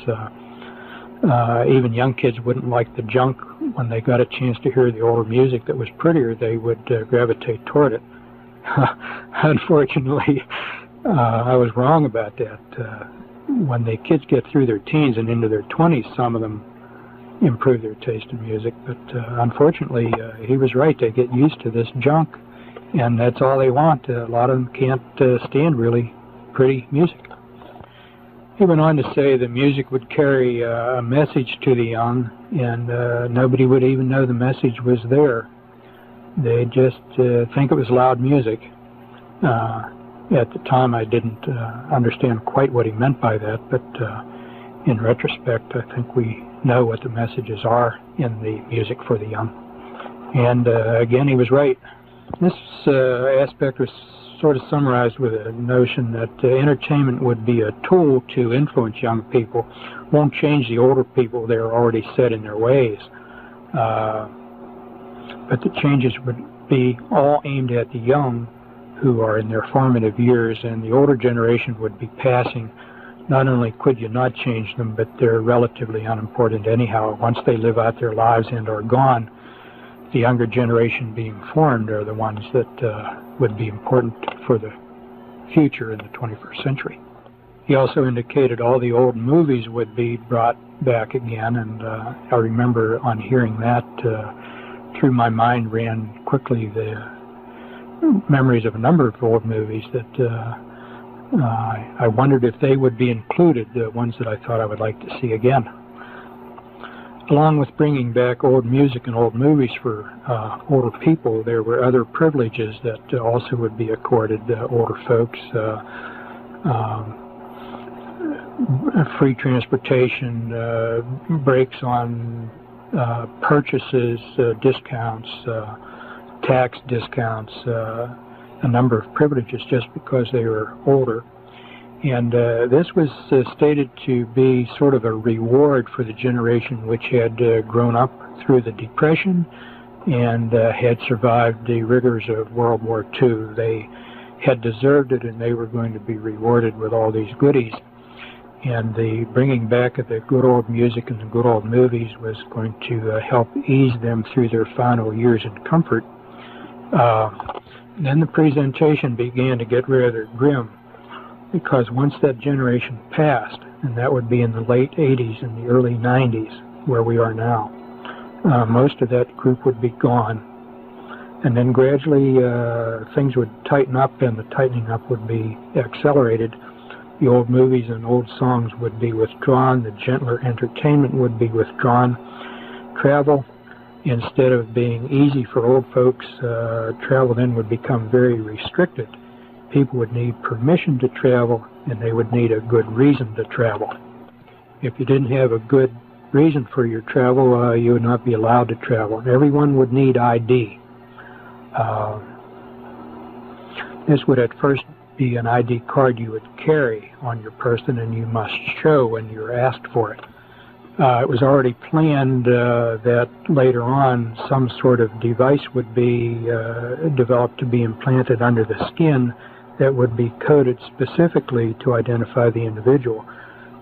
uh, even young kids wouldn't like the junk when they got a chance to hear the older music that was prettier. They would uh, gravitate toward it. Unfortunately, uh, I was wrong about that. Uh, when the kids get through their teens and into their 20s, some of them improve their taste in music. But uh, unfortunately, uh, he was right. They get used to this junk, and that's all they want. Uh, a lot of them can't uh, stand really pretty music. He went on to say the music would carry uh, a message to the young, and uh, nobody would even know the message was there. They'd just uh, think it was loud music. Uh, at the time, I didn't uh, understand quite what he meant by that, but uh, in retrospect, I think we know what the messages are in the music for the young. And again, he was right. This aspect was sort of summarized with a notion that uh, entertainment would be a tool to influence young people, won't change the older people. They're already set in their ways. Uh, but the changes would be all aimed at the young who are in their formative years, and the older generation would be passing. Not only could you not change them, but they're relatively unimportant anyhow. Once they live out their lives and are gone, the younger generation being formed are the ones that uh, would be important for the future in the 21st century. He also indicated all the old movies would be brought back again, and uh, I remember on hearing that, uh, through my mind ran quickly the memories of a number of old movies that uh, uh, I wondered if they would be included, the ones that I thought I would like to see again. Along with bringing back old music and old movies for uh, older people, there were other privileges that uh, also would be accorded uh, older folks. Uh, um, free transportation, uh, breaks on uh, purchases, discounts, tax discounts, a number of privileges just because they were older. And uh, this was uh, stated to be sort of a reward for the generation which had uh, grown up through the Depression and uh, had survived the rigors of World War II. They had deserved it and they were going to be rewarded with all these goodies. And the bringing back of the good old music and the good old movies was going to uh, help ease them through their final years in comfort. Uh, then the presentation began to get rather grim because once that generation passed, and that would be in the late 80s and the early 90s, where we are now, uh, most of that group would be gone. And then gradually uh, things would tighten up and the tightening up would be accelerated. The old movies and old songs would be withdrawn. The gentler entertainment would be withdrawn. Travel, instead of being easy for old folks, uh, travel then would become very restricted. People would need permission to travel and they would need a good reason to travel. If you didn't have a good reason for your travel, uh, you would not be allowed to travel. Everyone would need ID. Uh, this would at first be an ID card you would carry on your person and you must show when you're asked for it. Uh, it was already planned uh, that later on some sort of device would be uh, developed to be implanted under the skin that would be coded specifically to identify the individual.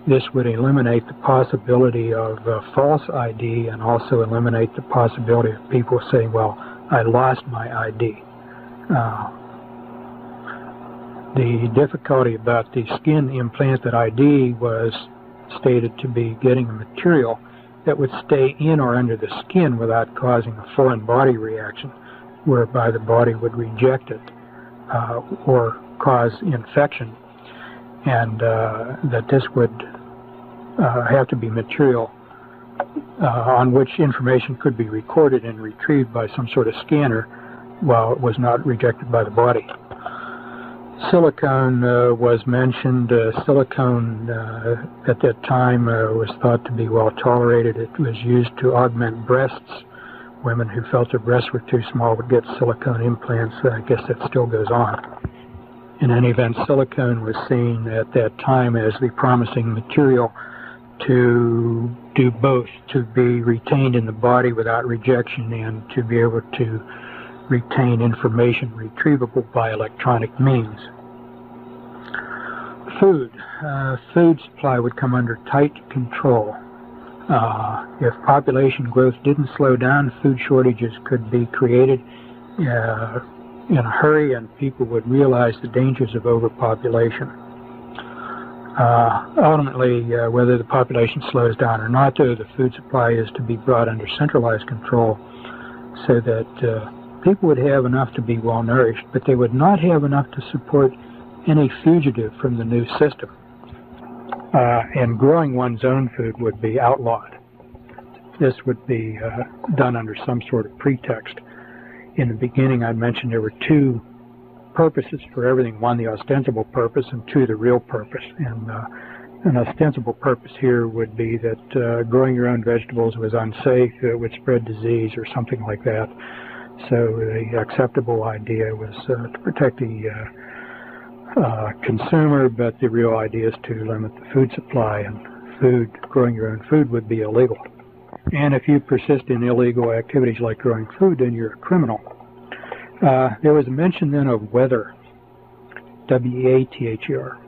This would eliminate the possibility of uh, false ID and also eliminate the possibility of people saying, well, I lost my ID. Uh, the difficulty about the skin implanted ID was stated to be getting a material that would stay in or under the skin without causing a foreign body reaction, whereby the body would reject it uh, or cause infection, and uh, that this would uh, have to be material uh, on which information could be recorded and retrieved by some sort of scanner while it was not rejected by the body. Silicone uh, was mentioned. Uh, silicone uh, at that time uh, was thought to be well tolerated. It was used to augment breasts. Women who felt their breasts were too small would get silicone implants. I guess that still goes on. In any event, silicone was seen at that time as the promising material to do both, to be retained in the body without rejection and to be able to retain information retrievable by electronic means. Food. Uh, food supply would come under tight control. Uh, if population growth didn't slow down, food shortages could be created uh, in a hurry and people would realize the dangers of overpopulation. Uh, ultimately, uh, whether the population slows down or not, though, the food supply is to be brought under centralized control so that uh, people would have enough to be well nourished, but they would not have enough to support any fugitive from the new system. Uh, and growing one's own food would be outlawed. This would be uh, done under some sort of pretext. In the beginning, I mentioned there were two purposes for everything one, the ostensible purpose, and two, the real purpose. And uh, an ostensible purpose here would be that uh, growing your own vegetables was unsafe, it would spread disease or something like that. So the acceptable idea was uh, to protect the uh, uh, consumer, but the real idea is to limit the food supply, and food, growing your own food would be illegal. And if you persist in illegal activities like growing food, then you're a criminal. Uh, there was a mention then of weather, W-A-T-H-E-R.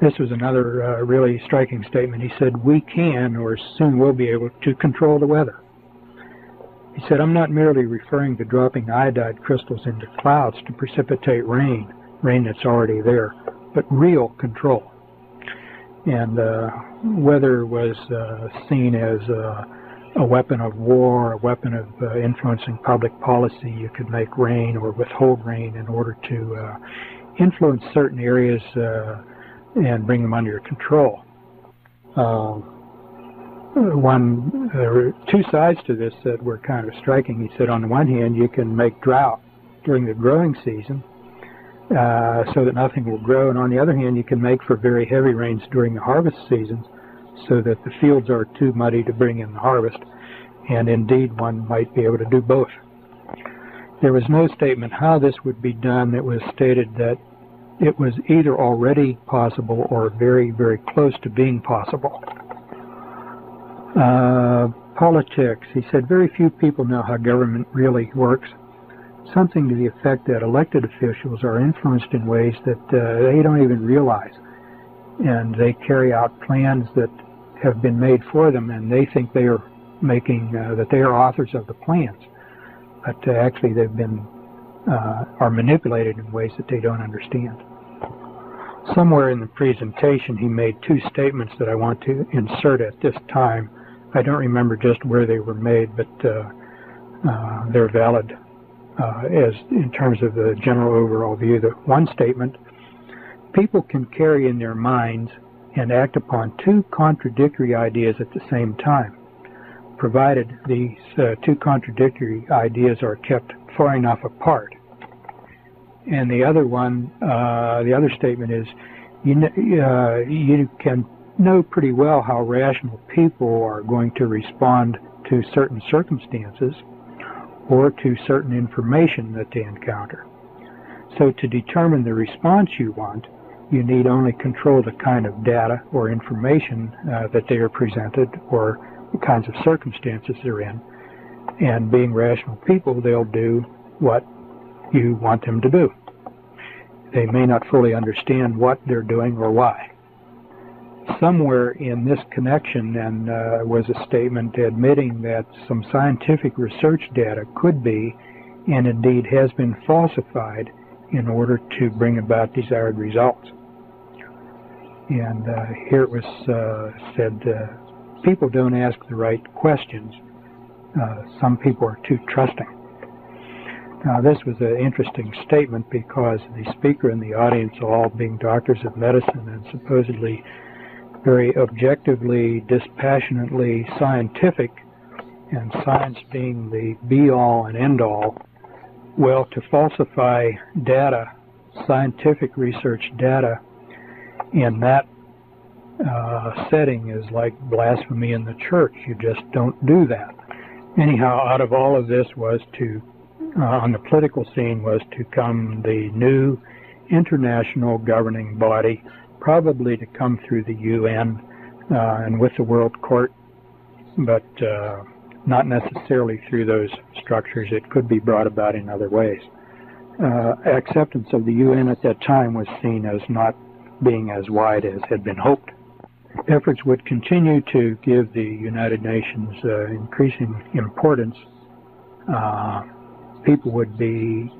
This was another uh, really striking statement. He said, we can, or soon will be able to control the weather. He said, I'm not merely referring to dropping iodide crystals into clouds to precipitate rain, rain that's already there, but real control. And uh, weather was uh, seen as uh, a weapon of war, a weapon of uh, influencing public policy. You could make rain or withhold rain in order to uh, influence certain areas uh, and bring them under your control. Um, one, there were two sides to this that were kind of striking. He said, on the one hand, you can make drought during the growing season uh, so that nothing will grow, and on the other hand, you can make for very heavy rains during the harvest seasons so that the fields are too muddy to bring in the harvest. And indeed, one might be able to do both. There was no statement how this would be done. It was stated that it was either already possible or very, very close to being possible. Uh, politics, he said very few people know how government really works. Something to the effect that elected officials are influenced in ways that uh, they don't even realize. And they carry out plans that have been made for them, and they think they are making, uh, that they are authors of the plans. But uh, actually, they've been, uh, are manipulated in ways that they don't understand. Somewhere in the presentation, he made two statements that I want to insert at this time. I don't remember just where they were made, but uh, uh, they're valid uh, as in terms of the general overall view. The one statement: people can carry in their minds and act upon two contradictory ideas at the same time, provided these uh, two contradictory ideas are kept far enough apart. And the other one, uh, the other statement is, you, uh, you can know pretty well how rational people are going to respond to certain circumstances or to certain information that they encounter. So to determine the response you want, you need only control the kind of data or information uh, that they are presented or the kinds of circumstances they're in. And being rational people, they'll do what you want them to do. They may not fully understand what they're doing or why. Somewhere in this connection then uh, was a statement admitting that some scientific research data could be and indeed has been falsified in order to bring about desired results. And uh, here it was uh, said, uh, people don't ask the right questions. Uh, some people are too trusting. Now, this was an interesting statement because the speaker and the audience, all being doctors of medicine and supposedly very objectively, dispassionately scientific, and science being the be all and end all, well, to falsify data, scientific research data, in that uh, setting is like blasphemy in the church. You just don't do that. Anyhow, out of all of this was to, uh, on the political scene, was to come the new international governing body, probably to come through the UN uh, and with the World Court, but uh, not necessarily through those structures. It could be brought about in other ways. Uh, acceptance of the UN at that time was seen as not being as wide as had been hoped. Efforts would continue to give the United Nations uh, increasing importance. Uh, people would be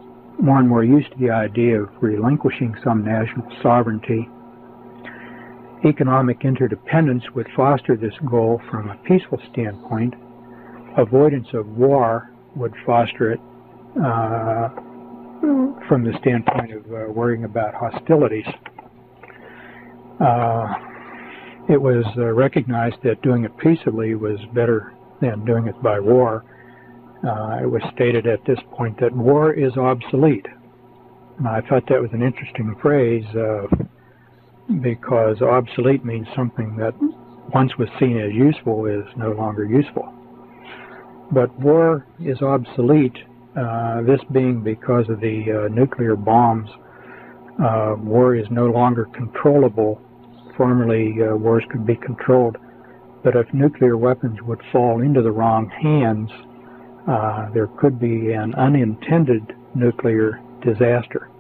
more and more used to the idea of relinquishing some national sovereignty. Economic interdependence would foster this goal from a peaceful standpoint. Avoidance of war would foster it uh, from the standpoint of uh, worrying about hostilities. Uh, it was uh, recognized that doing it peaceably was better than doing it by war. Uh, it was stated at this point that war is obsolete. And I thought that was an interesting phrase uh, because obsolete means something that once was seen as useful is no longer useful. But war is obsolete, uh, this being because of the uh, nuclear bombs. war is no longer controllable formerly uh, wars could be controlled. But if nuclear weapons would fall into the wrong hands, uh, there could be an unintended nuclear disaster.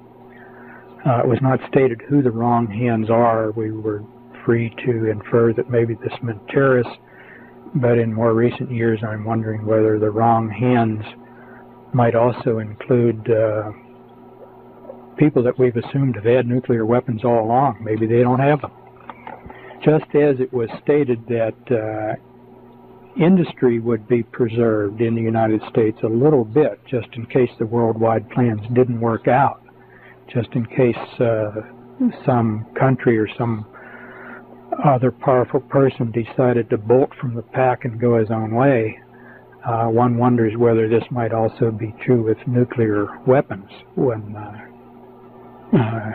Uh, it was not stated who the wrong hands are. We were free to infer that maybe this meant terrorists, but in more recent years, I'm wondering whether the wrong hands might also include uh, people that we've assumed have had nuclear weapons all along. Maybe they don't have them just as it was stated that uh, industry would be preserved in the United States a little bit, just in case the worldwide plans didn't work out, just in case uh, some country or some other powerful person decided to bolt from the pack and go his own way. Uh, one wonders whether this might also be true with nuclear weapons when uh, uh,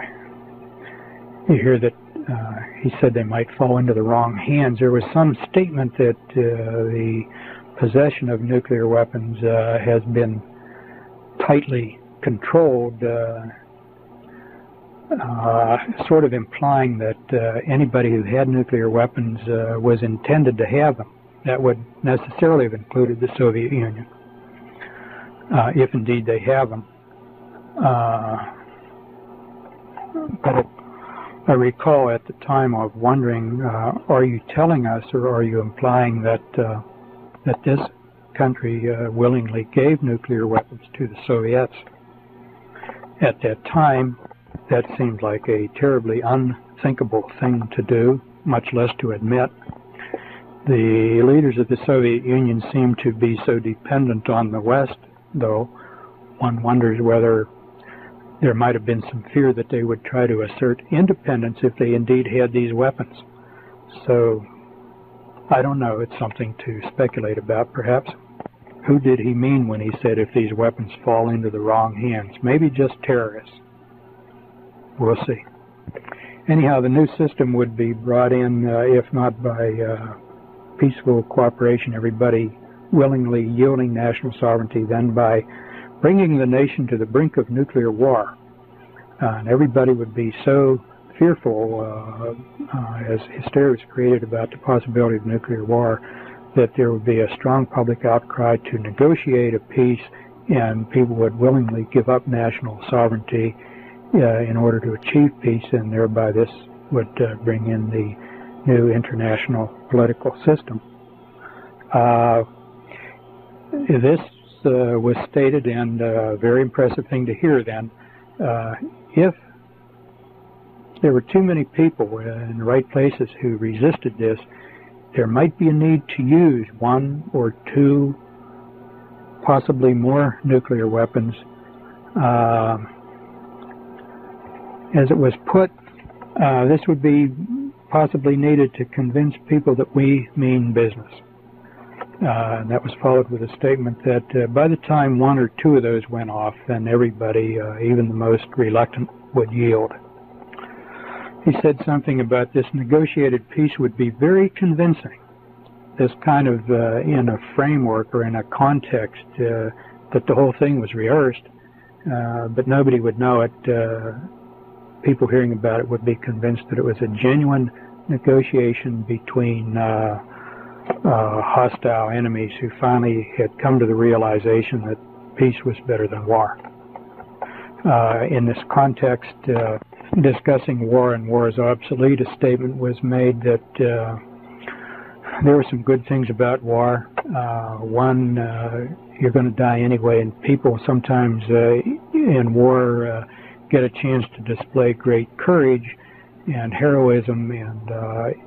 you hear that uh, he said they might fall into the wrong hands. There was some statement that uh, the possession of nuclear weapons uh, has been tightly controlled, uh, uh, sort of implying that uh, anybody who had nuclear weapons was intended to have them. that would necessarily have included the Soviet Union, if indeed they have them. But it, I recall at the time of wondering, uh, are you telling us or are you implying that uh, that this country uh, willingly gave nuclear weapons to the Soviets? At that time, that seemed like a terribly unthinkable thing to do, much less to admit. The leaders of the Soviet Union seemed to be so dependent on the West, though one wonders whether there might have been some fear that they would try to assert independence if they indeed had these weapons. So, I don't know. It's something to speculate about, perhaps. Who did he mean when he said if these weapons fall into the wrong hands? Maybe just terrorists. We'll see. Anyhow, the new system would be brought in, uh, if not by uh, peaceful cooperation, everybody willingly yielding national sovereignty, then by bringing the nation to the brink of nuclear war. Uh, and everybody would be so fearful uh, uh, as hysteria was created about the possibility of nuclear war that there would be a strong public outcry to negotiate a peace and people would willingly give up national sovereignty uh, in order to achieve peace and thereby this would uh, bring in the new international political system. Uh, this was stated, and a uh, very impressive thing to hear then. Uh, if there were too many people in the right places who resisted this, there might be a need to use one or two, possibly more nuclear weapons. Uh, as it was put, uh, this would be possibly needed to convince people that we mean business. Uh, and that was followed with a statement that uh, by the time one or two of those went off, then everybody, uh, even the most reluctant, would yield. He said something about this negotiated peace would be very convincing. This kind of uh, in a framework or in a context uh, that the whole thing was rehearsed, uh, but nobody would know it. people hearing about it would be convinced that it was a genuine negotiation between uh, hostile enemies who finally had come to the realization that peace was better than war. Uh, in this context, uh, discussing war and war is obsolete, a statement was made that uh, there were some good things about war. Uh, one, uh, you're going to die anyway, and people sometimes in war get a chance to display great courage and heroism and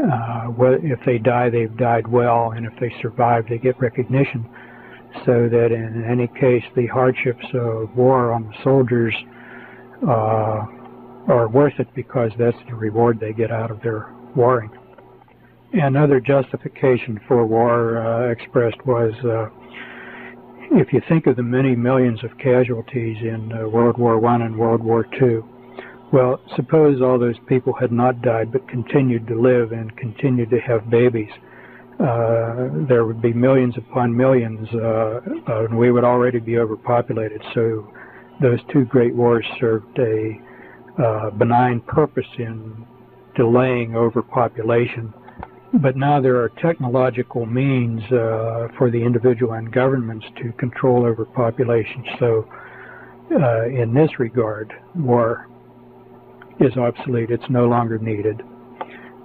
uh, if they die, they've died well, and if they survive, they get recognition. So that in any case, the hardships of war on the soldiers uh, are worth it because that's the reward they get out of their warring. Another justification for war uh, expressed was uh, if you think of the many millions of casualties in uh, World War One and World War Two, well, suppose all those people had not died but continued to live and continued to have babies. Uh, there would be millions upon millions, uh, and we would already be overpopulated. So those two great wars served a uh, benign purpose in delaying overpopulation. But now there are technological means uh, for the individual and governments to control overpopulation. So uh, in this regard, war is obsolete. It's no longer needed.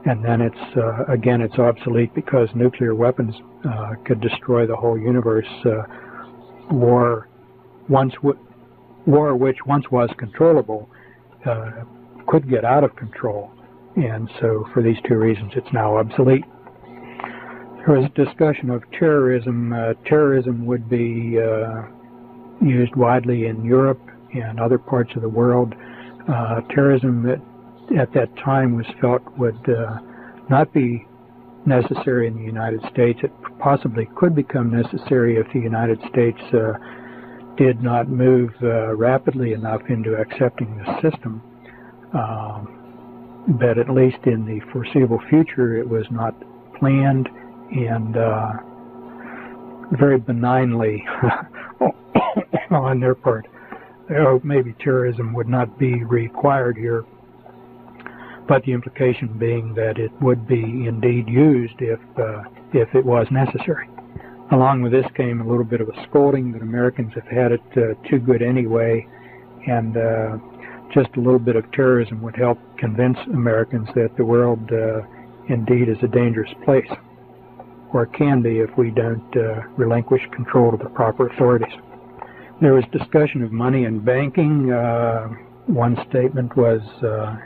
And then it's, uh, again, it's obsolete because nuclear weapons uh, could destroy the whole universe. Uh, war, once war which once was controllable, uh, could get out of control. And so for these two reasons, it's now obsolete. There was discussion of terrorism. Uh, terrorism would be uh, used widely in Europe and other parts of the world uh, terrorism that at that time was felt would uh, not be necessary in the United States. It possibly could become necessary if the United States uh, did not move uh, rapidly enough into accepting the system. Um, but at least in the foreseeable future, it was not planned and uh, very benignly on their part oh, maybe terrorism would not be required here. but the implication being that it would be indeed used if uh, if it was necessary. Along with this came a little bit of a scolding that Americans have had it uh, too good anyway, and uh, just a little bit of terrorism would help convince Americans that the world uh, indeed is a dangerous place, or can be if we don't uh, relinquish control to the proper authorities. There was discussion of money and banking. Uh, one statement was uh,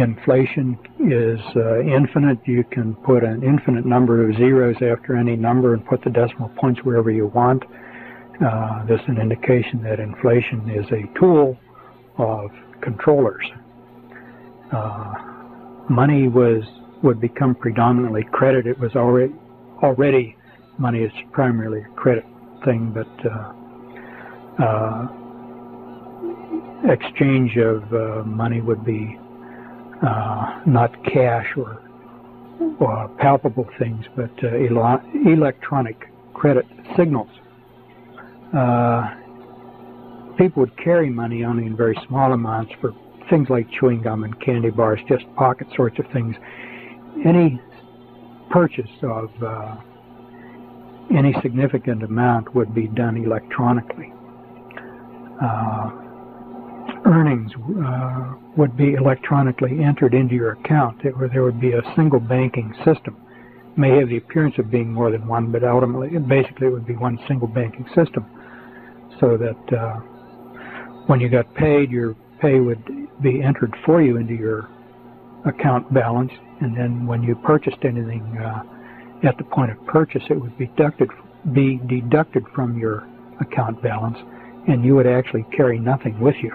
inflation is uh, infinite. You can put an infinite number of zeros after any number and put the decimal points wherever you want. Uh, this is an indication that inflation is a tool of controllers. Uh, money was would become predominantly credit. It was already already money is primarily a credit thing, but uh, exchange of uh, money would be uh, not cash or, or, palpable things, but uh, ele electronic credit signals. Uh, people would carry money only in very small amounts for things like chewing gum and candy bars, just pocket sorts of things. Any purchase of uh, any significant amount would be done electronically. Uh, earnings uh, would be electronically entered into your account. It, there would be a single banking system. It may have the appearance of being more than one, but ultimately, basically, it would be one single banking system. So that uh, when you got paid, your pay would be entered for you into your account balance, and then when you purchased anything uh, at the point of purchase, it would be deducted, be deducted from your account balance, and you would actually carry nothing with you.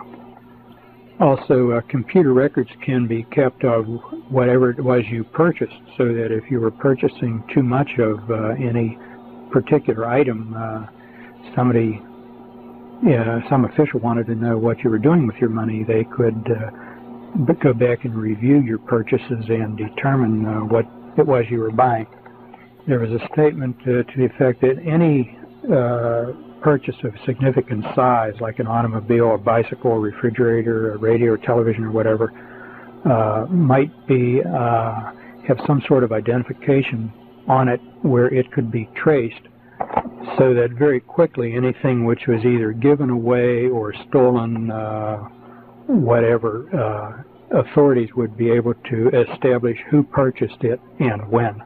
Also, uh, computer records can be kept of whatever it was you purchased, so that if you were purchasing too much of uh, any particular item, uh, somebody, some official wanted to know what you were doing with your money, they could uh, go back and review your purchases and determine uh, what it was you were buying. There was a statement uh, to the effect that any purchase of significant size, like an automobile, a bicycle, a refrigerator, a radio, or television, or whatever, uh, might be uh, have some sort of identification on it where it could be traced, so that very quickly anything which was either given away or stolen, uh, whatever, uh, authorities would be able to establish who purchased it and when.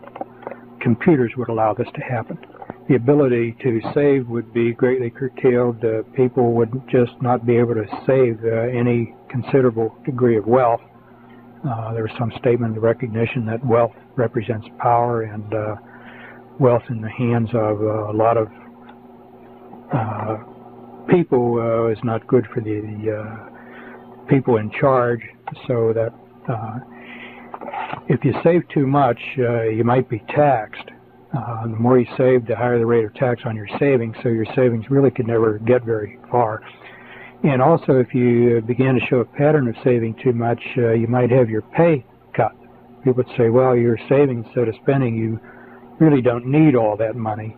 Computers would allow this to happen the ability to save would be greatly curtailed. Uh, people would just not be able to save uh, any considerable degree of wealth. Uh, there was some statement of recognition that wealth represents power, and uh, wealth in the hands of uh, a lot of uh, people is not good for the, the people in charge. So that if you save too much, you might be taxed uh, the more you save, the higher the rate of tax on your savings, so your savings really could never get very far. And also, if you begin to show a pattern of saving too much, uh, you might have your pay cut. People would say, well, you're saving instead of spending. You really don't need all that money.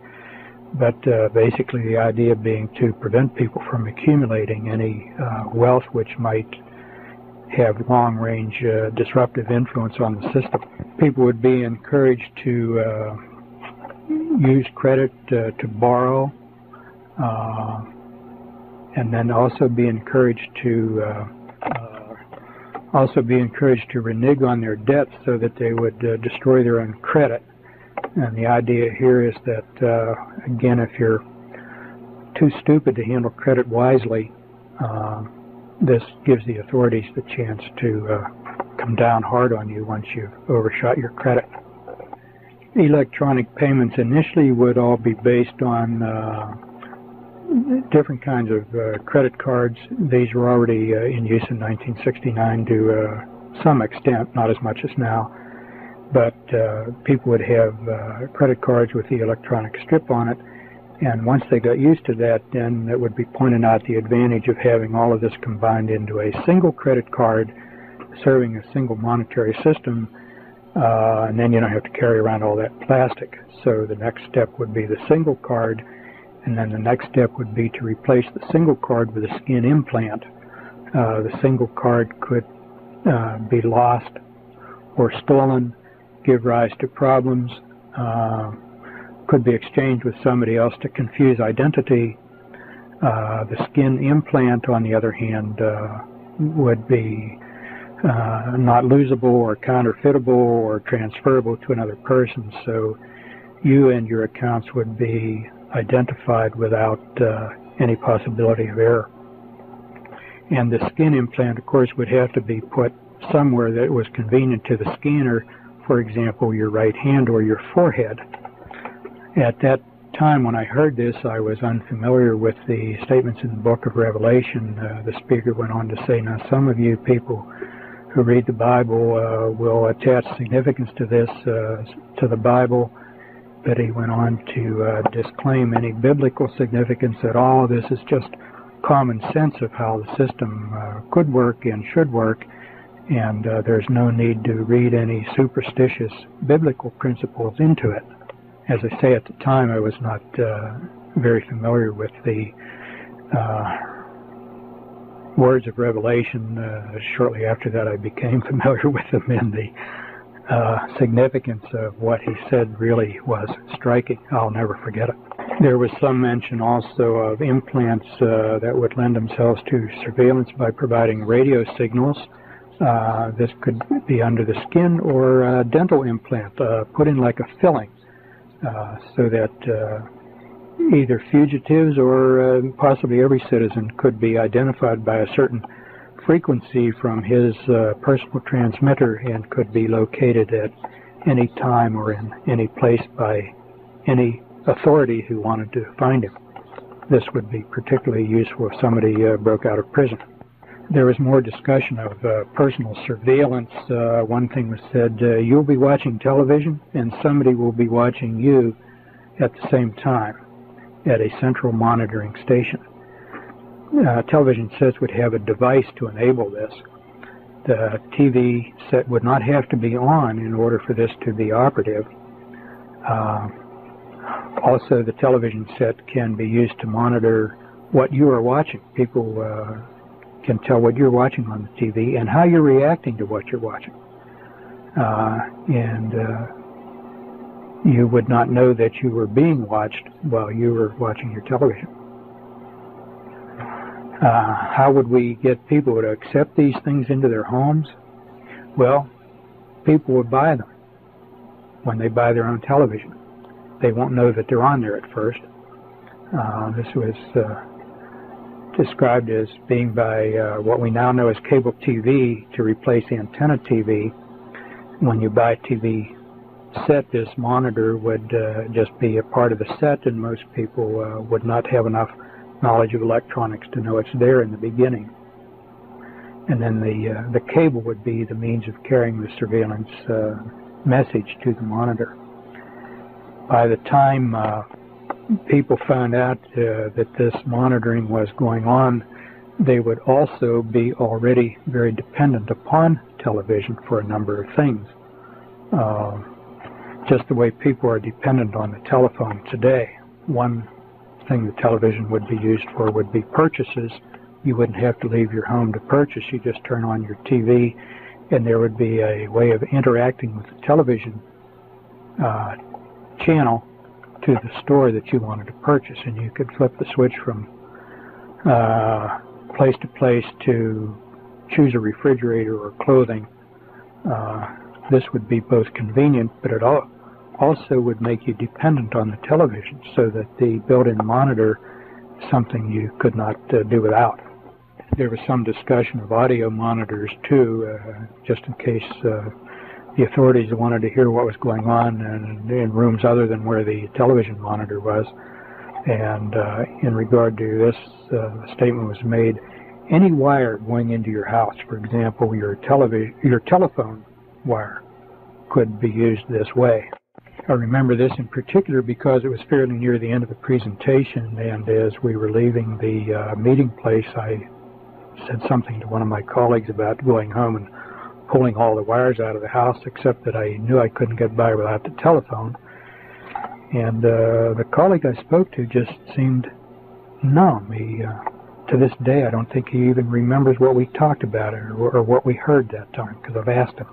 But uh, basically, the idea being to prevent people from accumulating any uh, wealth which might have long range uh, disruptive influence on the system. People would be encouraged to uh, use credit uh, to borrow, uh, and then also be encouraged to uh, uh, also be encouraged to renege on their debts so that they would uh, destroy their own credit. And the idea here is that again, if you're too stupid to handle credit wisely, this gives the authorities the chance to come down hard on you once you've overshot your credit electronic payments initially would all be based on uh, different kinds of uh, credit cards. These were already uh, in use in 1969 to uh, some extent, not as much as now. But uh, people would have uh, credit cards with the electronic strip on it. And once they got used to that, then it would be pointed out the advantage of having all of this combined into a single credit card serving a single monetary system uh, and then you don't have to carry around all that plastic. So the next step would be the single card, and then the next step would be to replace the single card with a skin implant. Uh, the single card could uh, be lost or stolen, give rise to problems, uh, could be exchanged with somebody else to confuse identity. Uh, the skin implant, on the other hand, uh, would be uh, not losable or counterfeitable or transferable to another person. So you and your accounts would be identified without uh, any possibility of error. And the skin implant, of course, would have to be put somewhere that was convenient to the scanner, for example, your right hand or your forehead. At that time when I heard this, I was unfamiliar with the statements in the book of Revelation. Uh, the speaker went on to say, now some of you people who read the Bible uh, will attach significance to this, uh, to the Bible, but he went on to uh, disclaim any biblical significance at all. This is just common sense of how the system uh, could work and should work, and uh, there's no need to read any superstitious biblical principles into it. As I say, at the time I was not uh, very familiar with the words of Revelation. Uh, shortly after that, I became familiar with them, and the uh, significance of what he said really was striking. I'll never forget it. There was some mention also of implants uh, that would lend themselves to surveillance by providing radio signals. Uh, this could be under the skin or a dental implant uh, put in like a filling uh, so that either fugitives or uh, possibly every citizen could be identified by a certain frequency from his uh, personal transmitter and could be located at any time or in any place by any authority who wanted to find him. This would be particularly useful if somebody uh, broke out of prison. There was more discussion of uh, personal surveillance. Uh, one thing was said, uh, you'll be watching television and somebody will be watching you at the same time at a central monitoring station. Uh, television sets would have a device to enable this. The TV set would not have to be on in order for this to be operative. Uh, also, the television set can be used to monitor what you are watching. People uh, can tell what you're watching on the TV and how you're reacting to what you're watching. Uh, and uh, you would not know that you were being watched while you were watching your television. Uh, how would we get people to accept these things into their homes? Well, people would buy them when they buy their own television. They won't know that they're on there at first. Uh, this was uh, described as being by uh, what we now know as cable TV to replace antenna TV. When you buy TV set, this monitor would uh, just be a part of the set, and most people uh, would not have enough knowledge of electronics to know it's there in the beginning. And then the uh, the cable would be the means of carrying the surveillance uh, message to the monitor. By the time uh, people found out uh, that this monitoring was going on, they would also be already very dependent upon television for a number of things. Uh, just the way people are dependent on the telephone today. One thing the television would be used for would be purchases. You wouldn't have to leave your home to purchase. You just turn on your TV, and there would be a way of interacting with the television uh, channel to the store that you wanted to purchase, and you could flip the switch from uh, place to place to choose a refrigerator or clothing. Uh, this would be both convenient, but it also would make you dependent on the television so that the built-in monitor is something you could not uh, do without. There was some discussion of audio monitors too, uh, just in case uh, the authorities wanted to hear what was going on in, in rooms other than where the television monitor was. And uh, in regard to this, uh, statement was made, any wire going into your house, for example, your television, your telephone wire, could be used this way. I remember this in particular because it was fairly near the end of the presentation, and as we were leaving the uh, meeting place, I said something to one of my colleagues about going home and pulling all the wires out of the house, except that I knew I couldn't get by without the telephone. And uh, the colleague I spoke to just seemed numb. He, uh, to this day, I don't think he even remembers what we talked about or, or what we heard that time because I've asked him.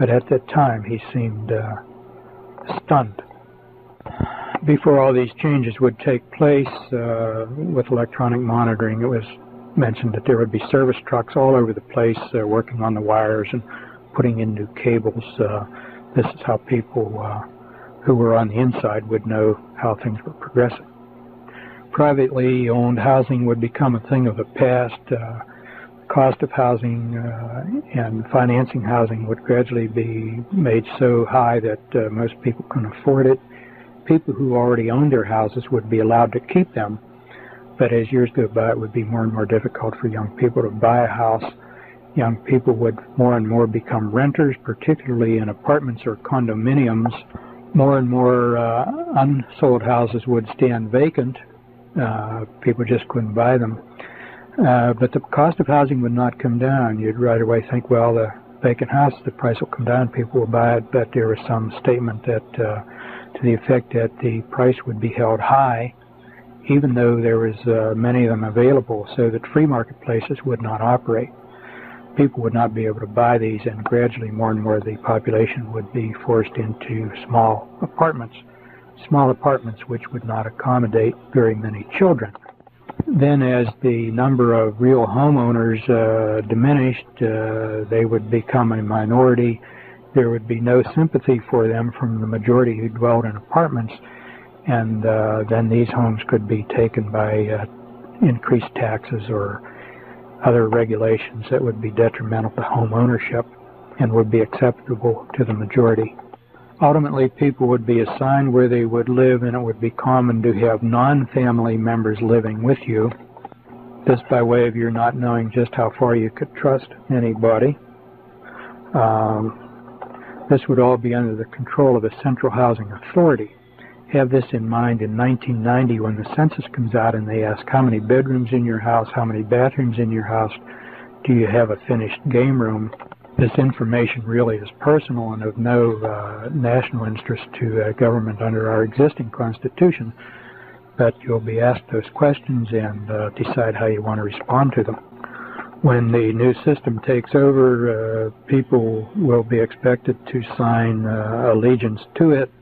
But at that time, he seemed uh, stunned. Before all these changes would take place uh, with electronic monitoring, it was mentioned that there would be service trucks all over the place uh, working on the wires and putting in new cables. Uh, this is how people uh, who were on the inside would know how things were progressing. Privately owned housing would become a thing of the past. Cost of housing uh, and financing housing would gradually be made so high that uh, most people couldn't afford it. People who already own their houses would be allowed to keep them, but as years go by, it would be more and more difficult for young people to buy a house. Young people would more and more become renters, particularly in apartments or condominiums. More and more uh, unsold houses would stand vacant. Uh, people just couldn't buy them uh, but the cost of housing would not come down. You'd right away think, well, the vacant house, the price will come down, people will buy it. But there was some statement that, uh, to the effect that the price would be held high, even though there was uh, many of them available, so that free marketplaces would not operate. People would not be able to buy these, and gradually more and more the population would be forced into small apartments, small apartments which would not accommodate very many children. Then, as the number of real homeowners uh, diminished, uh, they would become a minority. There would be no sympathy for them from the majority who dwelled in apartments, and uh, then these homes could be taken by uh, increased taxes or other regulations that would be detrimental to home ownership and would be acceptable to the majority. Ultimately, people would be assigned where they would live, and it would be common to have non-family members living with you. This by way of your not knowing just how far you could trust anybody. Um, this would all be under the control of a central housing authority. Have this in mind in 1990 when the census comes out and they ask how many bedrooms in your house, how many bathrooms in your house, do you have a finished game room? This information really is personal and of no uh, national interest to uh, government under our existing Constitution, but you'll be asked those questions and uh, decide how you want to respond to them. When the new system takes over, uh, people will be expected to sign uh, allegiance to it,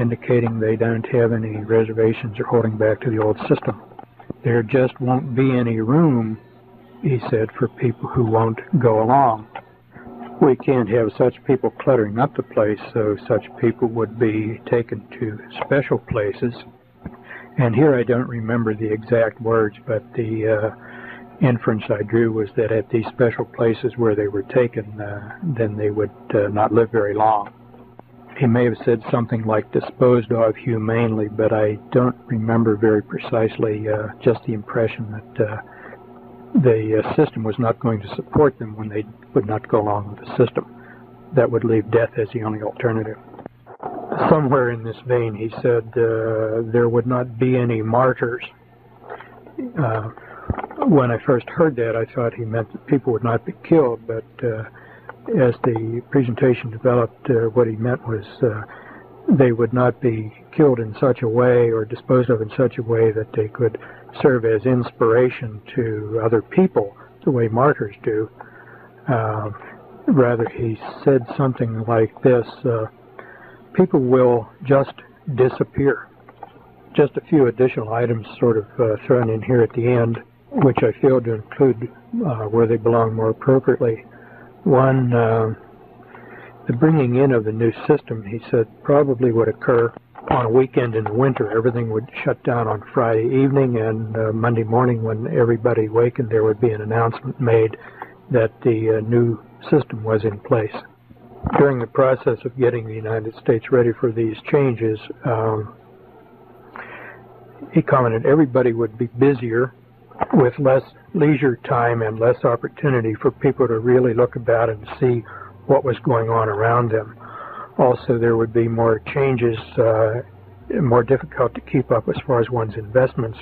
indicating they don't have any reservations or holding back to the old system. There just won't be any room, he said, for people who won't go along we can't have such people cluttering up the place, so such people would be taken to special places. And here I don't remember the exact words, but the uh, inference I drew was that at these special places where they were taken, uh, then they would uh, not live very long. He may have said something like disposed of humanely, but I don't remember very precisely uh, just the impression that uh, the uh, system was not going to support them when they would not go along with the system. That would leave death as the only alternative. Somewhere in this vein, he said uh, there would not be any martyrs. Uh, when I first heard that, I thought he meant that people would not be killed, but uh, as the presentation developed, uh, what he meant was uh, they would not be killed in such a way or disposed of in such a way that they could serve as inspiration to other people the way martyrs do. Uh, rather, he said something like this uh, People will just disappear. Just a few additional items sort of uh, thrown in here at the end, which I failed to include uh, where they belong more appropriately. One, uh, the bringing in of the new system, he said, probably would occur on a weekend in the winter. Everything would shut down on Friday evening, and uh, Monday morning, when everybody wakened, there would be an announcement made that the uh, new system was in place. During the process of getting the United States ready for these changes, um, he commented everybody would be busier with less leisure time and less opportunity for people to really look about and see what was going on around them. Also, there would be more changes, uh, more difficult to keep up as far as one's investments.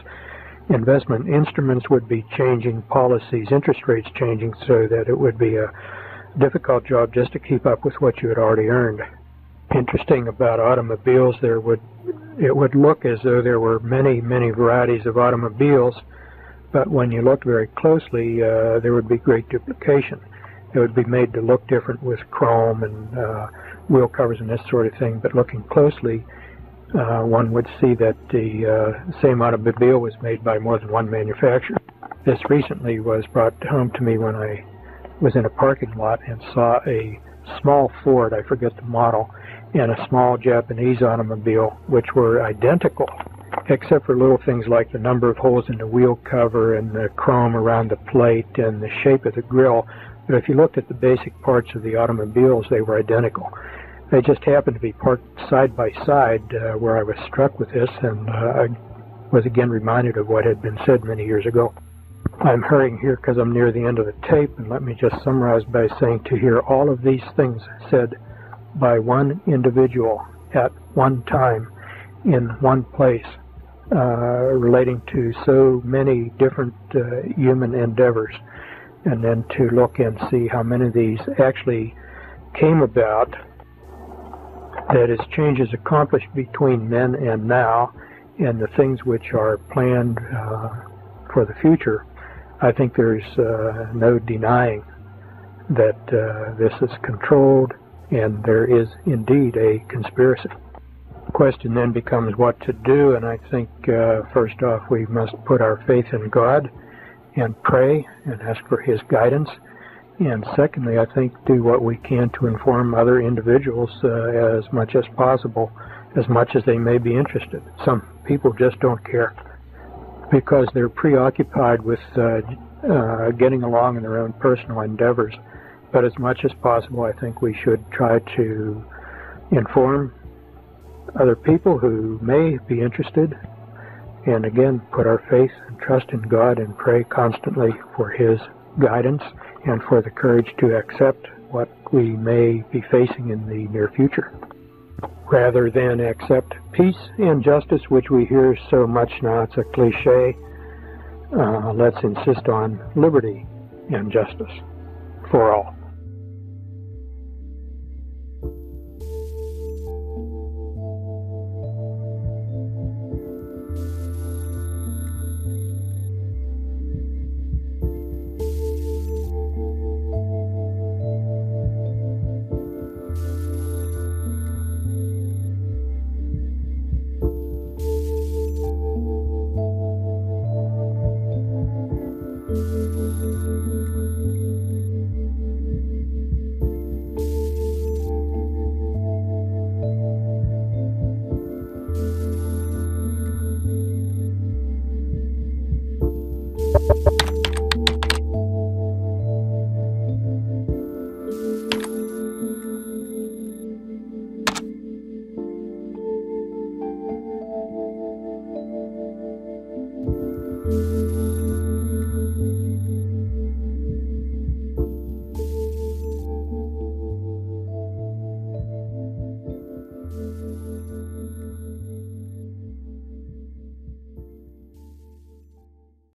Investment instruments would be changing, policies, interest rates changing, so that it would be a difficult job just to keep up with what you had already earned. Interesting about automobiles, there would it would look as though there were many, many varieties of automobiles, but when you looked very closely, uh, there would be great duplication It would be made to look different with chrome and uh, wheel covers and this sort of thing. But looking closely, uh, one would see that the uh, same automobile was made by more than one manufacturer. This recently was brought home to me when I was in a parking lot and saw a small Ford, I forget the model, and a small Japanese automobile, which were identical, except for little things like the number of holes in the wheel cover and the chrome around the plate and the shape of the grille. But if you looked at the basic parts of the automobiles, they were identical. They just happened to be parked side by side uh, where I was struck with this, and uh, I was again reminded of what had been said many years ago. I'm hurrying here because I'm near the end of the tape, and let me just summarize by saying to hear all of these things said by one individual at one time in one place uh, relating to so many different uh, human endeavors, and then to look and see how many of these actually came about. That is, changes accomplished between then and now, and the things which are planned uh, for the future. I think there's uh, no denying that uh, this is controlled and there is indeed a conspiracy. The question then becomes what to do, and I think uh, first off we must put our faith in God and pray and ask for His guidance. And secondly, I think do what we can to inform other individuals uh, as much as possible, as much as they may be interested. Some people just don't care because they're preoccupied with uh, uh, getting along in their own personal endeavors. But as much as possible, I think we should try to inform other people who may be interested, and again, put our faith and trust in God and pray constantly for His guidance and for the courage to accept what we may be facing in the near future. Rather than accept peace and justice, which we hear so much now, it's a cliche. Uh, let's insist on liberty and justice for all.